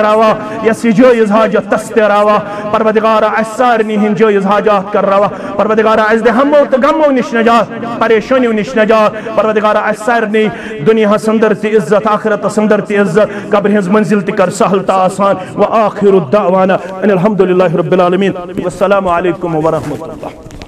Speaker 1: یس یہِ جٲیز حاجت تس تہِ روا پروردگارا اَسہِ سارنٕے ہٕنٛدۍ کر روا پروردگارا اَسہِ دِ ہمو تہٕ غمو نِش نجات پریشٲنیو نش نجات۔ پروردگار اس سارنی دنیا سندر تی عزت، آخرت سندر تی عزت۔ قبر ہٕنٛز منزل تی کر سہل تا آسان۔ و آخر الدعوانا ان الحمدللہ رب العالمین۔ والسلام علیکم ورحمۃ اللہ۔